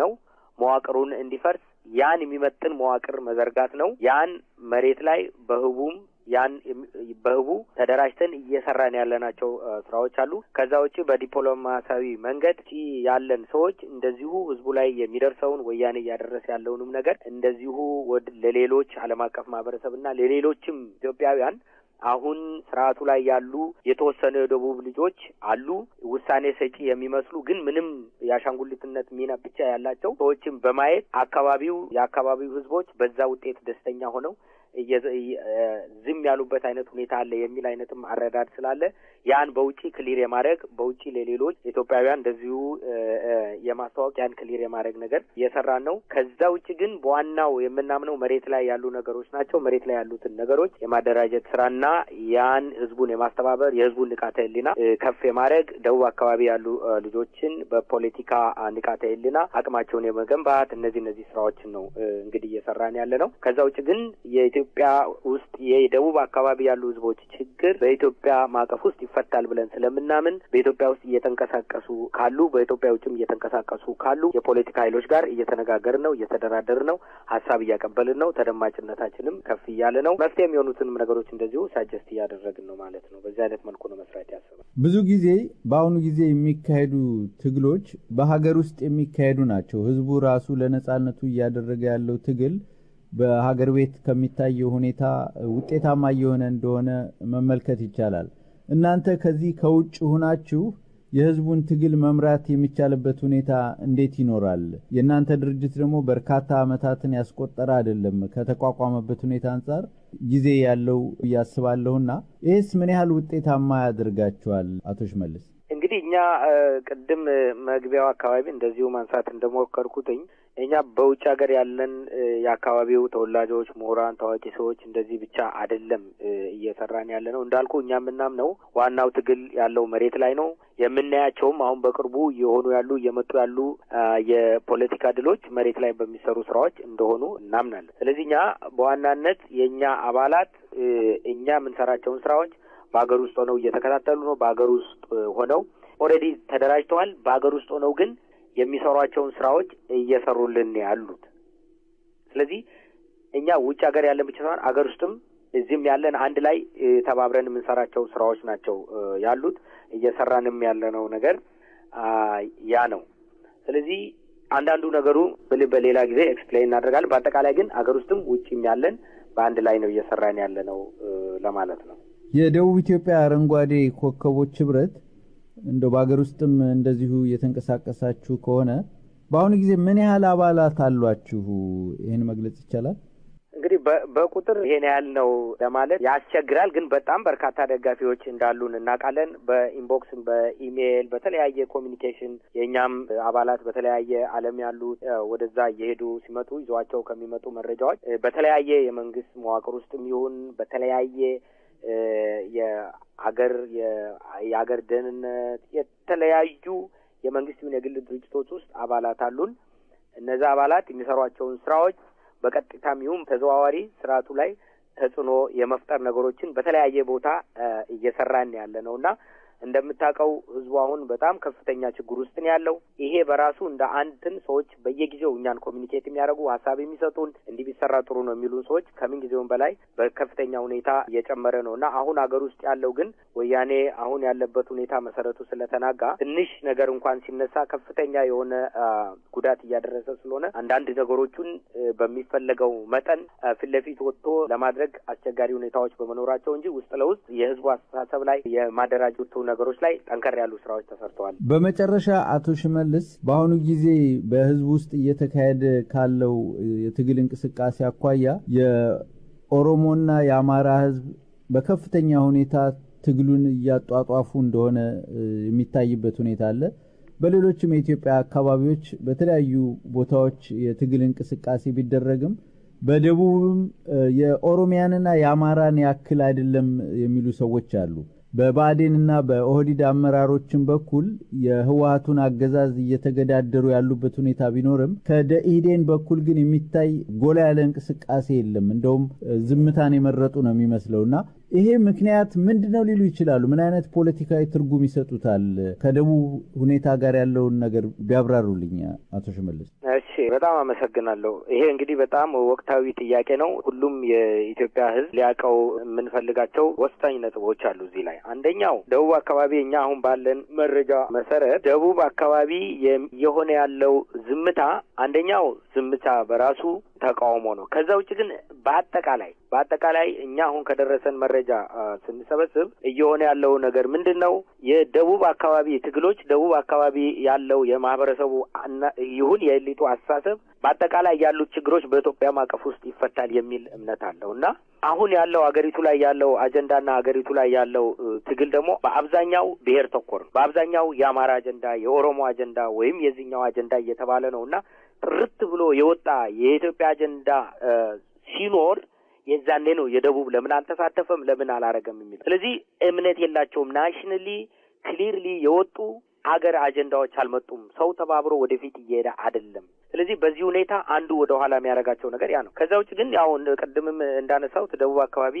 ነው። መዋቅሩን እንዲፈርስ ያን የሚመጥን መዋቅር መዘርጋት ነው። ያን መሬት ላይ በህቡም ያን በህቡ ተደራጅተን እየሰራን ያለናቸው ስራዎች አሉ። ከዛ ውጭ በዲፕሎማሲያዊ መንገድ ያለን ሰዎች እንደዚሁ ህዝቡ ላይ የሚደርሰውን ወያኔ እያደረሰ ያለውንም ነገር እንደዚሁ ለሌሎች ዓለም አቀፍ ማህበረሰብና ለሌሎችም ኢትዮጵያውያን አሁን ስርዓቱ ላይ ያሉ የተወሰኑ የደቡብ ልጆች አሉ ውሳኔ ሰጪ የሚመስሉ ግን ምንም የአሻንጉሊትነት ሚና ብቻ ያላቸው ሰዎችን በማየት አካባቢው የአካባቢው ህዝቦች በዛ ውጤት ደስተኛ ሆነው ዝም ያሉበት አይነት ሁኔታ አለ የሚል አይነትም አረዳድ ስላለ ያን በውጪ ክሊር የማድረግ በውጪ ለሌሎች ኢትዮጵያውያን እንደዚሁ የማስተዋወቅ ያን ክሊር የማድረግ ነገር እየሰራን ነው። ከዛ ውጭ ግን በዋናው የምናምነው መሬት ላይ ያሉ ነገሮች ናቸው። መሬት ላይ ያሉትን ነገሮች የማደራጀት ስራና ያን ህዝቡን የማስተባበር የህዝቡን ንቃተ ህሊና ከፍ የማድረግ ደቡብ አካባቢ ያሉ ልጆችን በፖለቲካ ንቃተ ህሊና አቅማቸውን የመገንባት እነዚህ እነዚህ ስራዎችን ነው እንግዲህ እየሰራን ያለ ነው። ከዛ ውጭ ግን የኢትዮጵያ ውስጥ የደቡብ አካባቢ ያሉ ህዝቦች ችግር በኢትዮጵያ ማዕቀፍ ውስጥ ይፈታል ብለን ስለምናምን በኢትዮጵያ ውስጥ እየተንቀሳቀሱ ካሉ በኢትዮጵያ ውጭም እየተንቀሳቀሱ ካሉ የፖለቲካ ኃይሎች ጋር እየተነጋገርን ነው፣ እየተደራደርን ነው፣ ሀሳብ እያቀበልን ነው። ተደማጭነታችንም ከፍ እያለ ነው። መፍትሄ የሚሆኑትንም ነገሮች እንደዚሁ ሳጀስት እያደረግን ነው ማለት ነው። በዚህ አይነት መልኩ ነው መስራት ያስባል። ብዙ ጊዜ በአሁኑ ጊዜ የሚካሄዱ ትግሎች በሀገር ውስጥ የሚካሄዱ ናቸው። ህዝቡ ራሱ ለነጻነቱ እያደረገ ያለው ትግል በሀገር ቤት ከሚታየው ሁኔታ ውጤታማ እየሆነ እንደሆነ መመልከት ይቻላል። እናንተ ከዚህ ከውጭ ሁናችሁ የህዝቡን ትግል መምራት የሚቻልበት ሁኔታ እንዴት ይኖራል? የእናንተ ድርጅት ደግሞ በርካታ ዓመታትን ያስቆጠረ አይደለም ከተቋቋመበት ሁኔታ አንጻር ጊዜ ያለው እያስባለሁና ይህስ ምን ያህል ውጤታማ ያደርጋችኋል? አቶ ሽመልስ እንግዲህ እኛ ቅድም መግቢያው አካባቢ እንደዚሁ ማንሳት እንደሞከርኩትኝ እኛ በውጭ ሀገር ያለን የአካባቢው ተወላጆች፣ ምሁራን፣ ታዋቂ ሰዎች እንደዚህ ብቻ አይደለም እየሰራን ያለ ነው። እንዳልኩ እኛ የምናምነው ዋናው ትግል ያለው መሬት ላይ ነው። የምናያቸውም አሁን በቅርቡ እየሆኑ ያሉ እየመጡ ያሉ የፖለቲካ ድሎች መሬት ላይ በሚሰሩ ስራዎች እንደሆኑ እናምናለን። ስለዚህ እኛ በዋናነት የእኛ አባላት እኛ የምንሰራቸውን ስራዎች በሀገር ውስጥ ሆነው እየተከታተሉ ነው። በሀገር ውስጥ ሆነው already ተደራጅተዋል። በሀገር ውስጥ ሆነው ግን የሚሰሯቸውን ስራዎች እየሰሩልን ያሉት። ስለዚህ እኛ ውጭ ሀገር ያለን ብቻ ሳይሆን ሀገር ውስጥም እዚህም ያለን አንድ ላይ ተባብረን የምንሰራቸው ስራዎች ናቸው ያሉት። እየሰራንም ያለነው ነገር ያ ነው። ስለዚህ አንዳንዱ ነገሩ በሌላ ጊዜ explain እናደርጋለን። በአጠቃላይ ግን ሀገር ውስጥም ውጭም ያለን በአንድ ላይ ነው እየሰራን ያለ ነው ለማለት ነው። የደቡብ ኢትዮጵያ አረንጓዴ ኮከቦች ህብረት እንደው በሀገር ውስጥም እንደዚሁ እየተንቀሳቀሳችሁ ከሆነ በአሁኑ ጊዜ ምን ያህል አባላት አሏችሁ? ይህን መግለጽ ይቻላል? እንግዲህ በቁጥር ይሄን ያህል ነው ለማለት ያስቸግራል። ግን በጣም በርካታ ደጋፊዎች እንዳሉን እናውቃለን። በ inbox ም፣ በኢሜይል፣ በተለያየ communication የእኛም አባላት በተለያየ ዓለም ያሉ ወደዛ እየሄዱ ሲመጡ ይዘዋቸው ከሚመጡ መረጃዎች በተለያየ የመንግስት መዋቅር ውስጥም ይሁን በተለያየ የሀገር የሀገር ደህንነት የተለያዩ የመንግስት ይሁን የግል ድርጅቶች ውስጥ አባላት አሉን። እነዚህ አባላት የሚሰሯቸውን ስራዎች በቀጥታም ይሁን ተዘዋዋሪ ስርዓቱ ላይ ተጽዕኖ የመፍጠር ነገሮችን በተለያየ ቦታ እየሰራን ያለ ነው እና እንደምታውቀው ህዝቡ አሁን በጣም ከፍተኛ ችግር ውስጥ ነው ያለው። ይሄ በራሱ እንደ አንድን ሰዎች በየጊዜው እኛን ኮሚኒኬት የሚያደርጉ ሀሳብ የሚሰጡን እንዲህ ቢሰራ ጥሩ ነው የሚሉን ሰዎች ከምን ጊዜውም በላይ በከፍተኛ ሁኔታ እየጨመረ ነው እና አሁን ሀገር ውስጥ ያለው ግን ወያኔ አሁን ያለበት ሁኔታ መሰረቱ ስለተናጋ ትንሽ ነገር እንኳን ሲነሳ ከፍተኛ የሆነ ጉዳት እያደረሰ ስለሆነ አንዳንድ ነገሮቹን በሚፈለገው መጠን ፊት ለፊት ወጥቶ ለማድረግ አስቸጋሪ ሁኔታዎች በመኖራቸው እንጂ ውስጥ ለውስጥ የህዝቡ አስተሳሰብ ላይ የማደራጀቱ ነገሮች ላይ ጠንከር ያሉ ስራዎች ተሰርተዋል። በመጨረሻ አቶ ሽመልስ በአሁኑ ጊዜ በህዝብ ውስጥ እየተካሄደ ካለው የትግል እንቅስቃሴ አኳያ የኦሮሞና የአማራ ህዝብ በከፍተኛ ሁኔታ ትግሉን እያጧጧፉ እንደሆነ የሚታይበት ሁኔታ አለ። በሌሎችም የኢትዮጵያ አካባቢዎች በተለያዩ ቦታዎች የትግል እንቅስቃሴ ቢደረግም በደቡብም የኦሮሚያንና የአማራን ያክል አይደለም የሚሉ ሰዎች አሉ። በብአዴንና በኦህዲድ አመራሮችን በኩል የህወሀቱን አገዛዝ እየተገዳደሩ ያሉበት ሁኔታ ቢኖርም ከደኢህዴን በኩል ግን የሚታይ ጎላ ያለ እንቅስቃሴ የለም። እንደውም ዝምታን የመረጡ ነው የሚመስለው እና ይሄ ምክንያት ምንድን ነው ሊሉ ይችላሉ? ምን አይነት ፖለቲካዊ ትርጉም ይሰጡታል? ከደቡብ ሁኔታ ጋር ያለውን ነገር ቢያብራሩልኝ አቶ ሽመልስ። እሺ፣ በጣም አመሰግናለሁ። ይሄ እንግዲህ በጣም ወቅታዊ ጥያቄ ነው። ሁሉም የኢትዮጵያ ህዝብ ሊያውቀው የምንፈልጋቸው ወሳኝ ነጥቦች አሉ እዚህ ላይ። አንደኛው ደቡብ አካባቢ እኛ አሁን ባለን መረጃ መሰረት ደቡብ አካባቢ የሆነ ያለው ዝምታ አንደኛው ዝምታ በራሱ ተቃውሞ ነው። ከዛ ውጭ ግን በአጠቃላይ በአጠቃላይ እኛ አሁን ከደረሰን መረጃ ስንሰበስብ እየሆነ ያለው ነገር ምንድን ነው? የደቡብ አካባቢ ትግሎች ደቡብ አካባቢ ያለው የማህበረሰቡ ይሁን የኤሊቱ አስተሳሰብ በአጠቃላይ ያሉት ችግሮች በኢትዮጵያ ማዕቀፍ ውስጥ ይፈታል የሚል እምነት አለው እና አሁን ያለው ሀገሪቱ ላይ ያለው አጀንዳና ሀገሪቱ ላይ ያለው ትግል ደግሞ በአብዛኛው ብሔር ተኮር ነው። በአብዛኛው የአማራ አጀንዳ፣ የኦሮሞ አጀንዳ ወይም የዚህኛው አጀንዳ እየተባለ ነው እና ጥርት ብሎ የወጣ የኢትዮጵያ አጀንዳ ሲኖር የዛኔ ነው የደቡብ ለምን አልተሳተፈም ለምን አላረገም የሚል። ስለዚህ እምነት የላቸውም። nationally clearly የወጡ ሀገር አጀንዳዎች አልመጡም። ሰው ተባብሮ ወደፊት እየሄደ አይደለም። ስለዚህ በዚህ ሁኔታ አንዱ ወደ ኋላ የሚያደርጋቸው ነገር ያ ነው። ከዛ ውጭ ግን ያው ቅድምም እንዳነሳሁት ደቡብ አካባቢ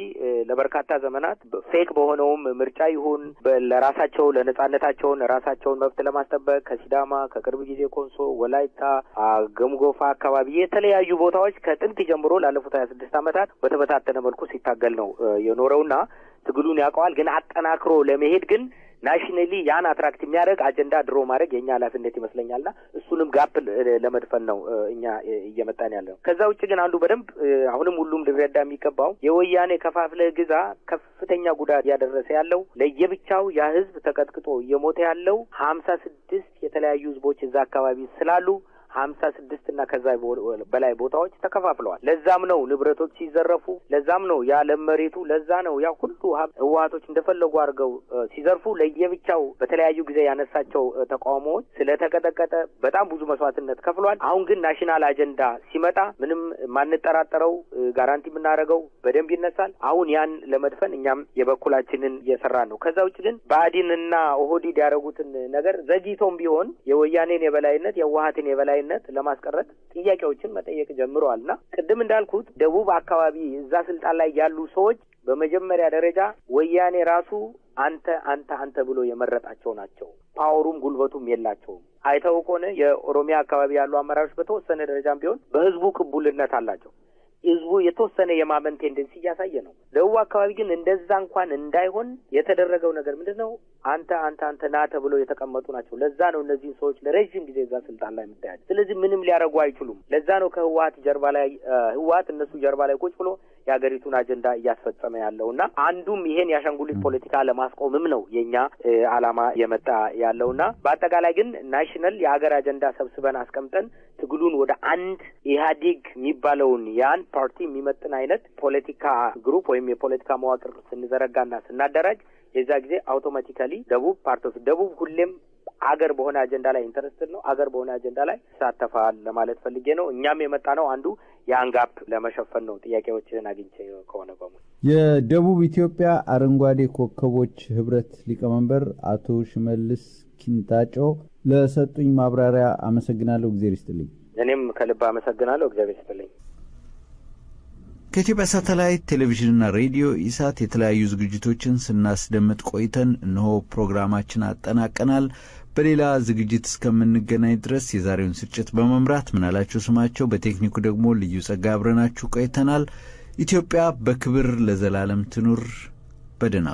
ለበርካታ ዘመናት fake በሆነውም ምርጫ ይሁን ለራሳቸው ለነጻነታቸውን ራሳቸውን መብት ለማስጠበቅ ከሲዳማ ከቅርብ ጊዜ ኮንሶ፣ ወላይታ፣ ጋሞጎፋ አካባቢ የተለያዩ ቦታዎች ከጥንት ጀምሮ ላለፉት ሀያ ስድስት ዓመታት በተበታተነ መልኩ ሲታገል ነው የኖረውና ትግሉን ያውቀዋል። ግን አጠናክሮ ለመሄድ ግን nationally ያን attract የሚያደርግ አጀንዳ draw ማድረግ የእኛ ኃላፊነት ይመስለኛልና እሱንም gap ለመድፈን ነው እኛ እየመጣን ያለ ነው። ከዛ ውጭ ግን አንዱ በደንብ አሁንም ሁሉም ሊረዳ የሚገባው የወያኔ ከፋፍለህ ግዛ ከፍተኛ ጉዳት እያደረሰ ያለው ለየብቻው ያ ህዝብ ተቀጥቅጦ እየሞተ ያለው ሀምሳ ስድስት የተለያዩ ህዝቦች እዛ አካባቢ ስላሉ ሀምሳ ስድስት እና ከዛ በላይ ቦታዎች ተከፋፍለዋል። ለዛም ነው ንብረቶች ሲዘረፉ፣ ለዛም ነው የዓለም መሬቱ፣ ለዛ ነው ያ ሁሉ ህወሀቶች እንደፈለጉ አድርገው ሲዘርፉ ለየብቻው በተለያዩ ጊዜ ያነሳቸው ተቃውሞዎች ስለተቀጠቀጠ በጣም ብዙ መስዋዕትነት ከፍሏል። አሁን ግን ናሽናል አጀንዳ ሲመጣ ምንም ማንጠራጠረው ጋራንቲ የምናደርገው በደንብ ይነሳል። አሁን ያን ለመድፈን እኛም የበኩላችንን እየሰራን ነው። ከዛ ውጭ ግን ብአዴንና ኦህዴድ ያደረጉትን ነገር ዘግይቶም ቢሆን የወያኔን የበላይነት የህወሀትን የበላይነት ለማስቀረት ጥያቄዎችን መጠየቅ ጀምረዋል እና ቅድም እንዳልኩት ደቡብ አካባቢ እዛ ስልጣን ላይ ያሉ ሰዎች በመጀመሪያ ደረጃ ወያኔ ራሱ አንተ አንተ አንተ ብሎ የመረጣቸው ናቸው። power ኡም ጉልበቱም የላቸውም። አይተው ከሆነ የኦሮሚያ አካባቢ ያሉ አመራሮች በተወሰነ ደረጃም ቢሆን በህዝቡ ቅቡልነት አላቸው። ህዝቡ የተወሰነ የማመን tendency እያሳየ ነው። ደቡብ አካባቢ ግን እንደዛ እንኳን እንዳይሆን የተደረገው ነገር ምንድን ነው? አንተ አንተ አንተ ና ተብሎ የተቀመጡ ናቸው። ለዛ ነው እነዚህን ሰዎች ለረዥም ጊዜ እዛ ስልጣን ላይ የምታያቸው። ስለዚህ ምንም ሊያደርጉ አይችሉም። ለዛ ነው ከህወሀት ጀርባ ላይ ህወሀት እነሱ ጀርባ ላይ ቁጭ ብሎ የሀገሪቱን አጀንዳ እያስፈጸመ ያለው እና አንዱም ይሄን የአሻንጉሊት ፖለቲካ ለማስቆምም ነው የኛ አላማ የመጣ ያለው እና በአጠቃላይ ግን ናሽናል የሀገር አጀንዳ ሰብስበን አስቀምጠን ትግሉን ወደ አንድ ኢህአዴግ የሚባለውን የአንድ ፓርቲ የሚመጥን አይነት ፖለቲካ group ወይም የፖለቲካ መዋቅር ስንዘረጋና ስናደራጅ የዛ ጊዜ automatically ደቡብ ፓርቶስ ደቡብ ሁሌም አገር በሆነ አጀንዳ ላይ interested ነው። አገር በሆነ አጀንዳ ላይ ይሳተፋል ለማለት ፈልጌ ነው። እኛም የመጣ ነው አንዱ ያን gap ለመሸፈን ነው። ጥያቄዎችን አግኝቼ ከሆነ በሙሉ የደቡብ ኢትዮጵያ አረንጓዴ ኮከቦች ህብረት ሊቀመንበር አቶ ሽመልስ ኪንታጮ ለሰጡኝ ማብራሪያ አመሰግናለሁ። እግዜር ይስጥልኝ። እኔም ከልብ አመሰግናለሁ። እግዚአብሔር ይስጥልኝ። ከኢትዮጵያ ሳተላይት ቴሌቪዥንና ሬዲዮ ኢሳት የተለያዩ ዝግጅቶችን ስናስደምጥ ቆይተን እነሆ ፕሮግራማችን አጠናቀናል። በሌላ ዝግጅት እስከምንገናኝ ድረስ የዛሬውን ስርጭት በመምራት ምናላቸው ስማቸው፣ በቴክኒኩ ደግሞ ልዩ ጸጋ አብረናችሁ ቆይተናል። ኢትዮጵያ በክብር ለዘላለም ትኑር። በደህና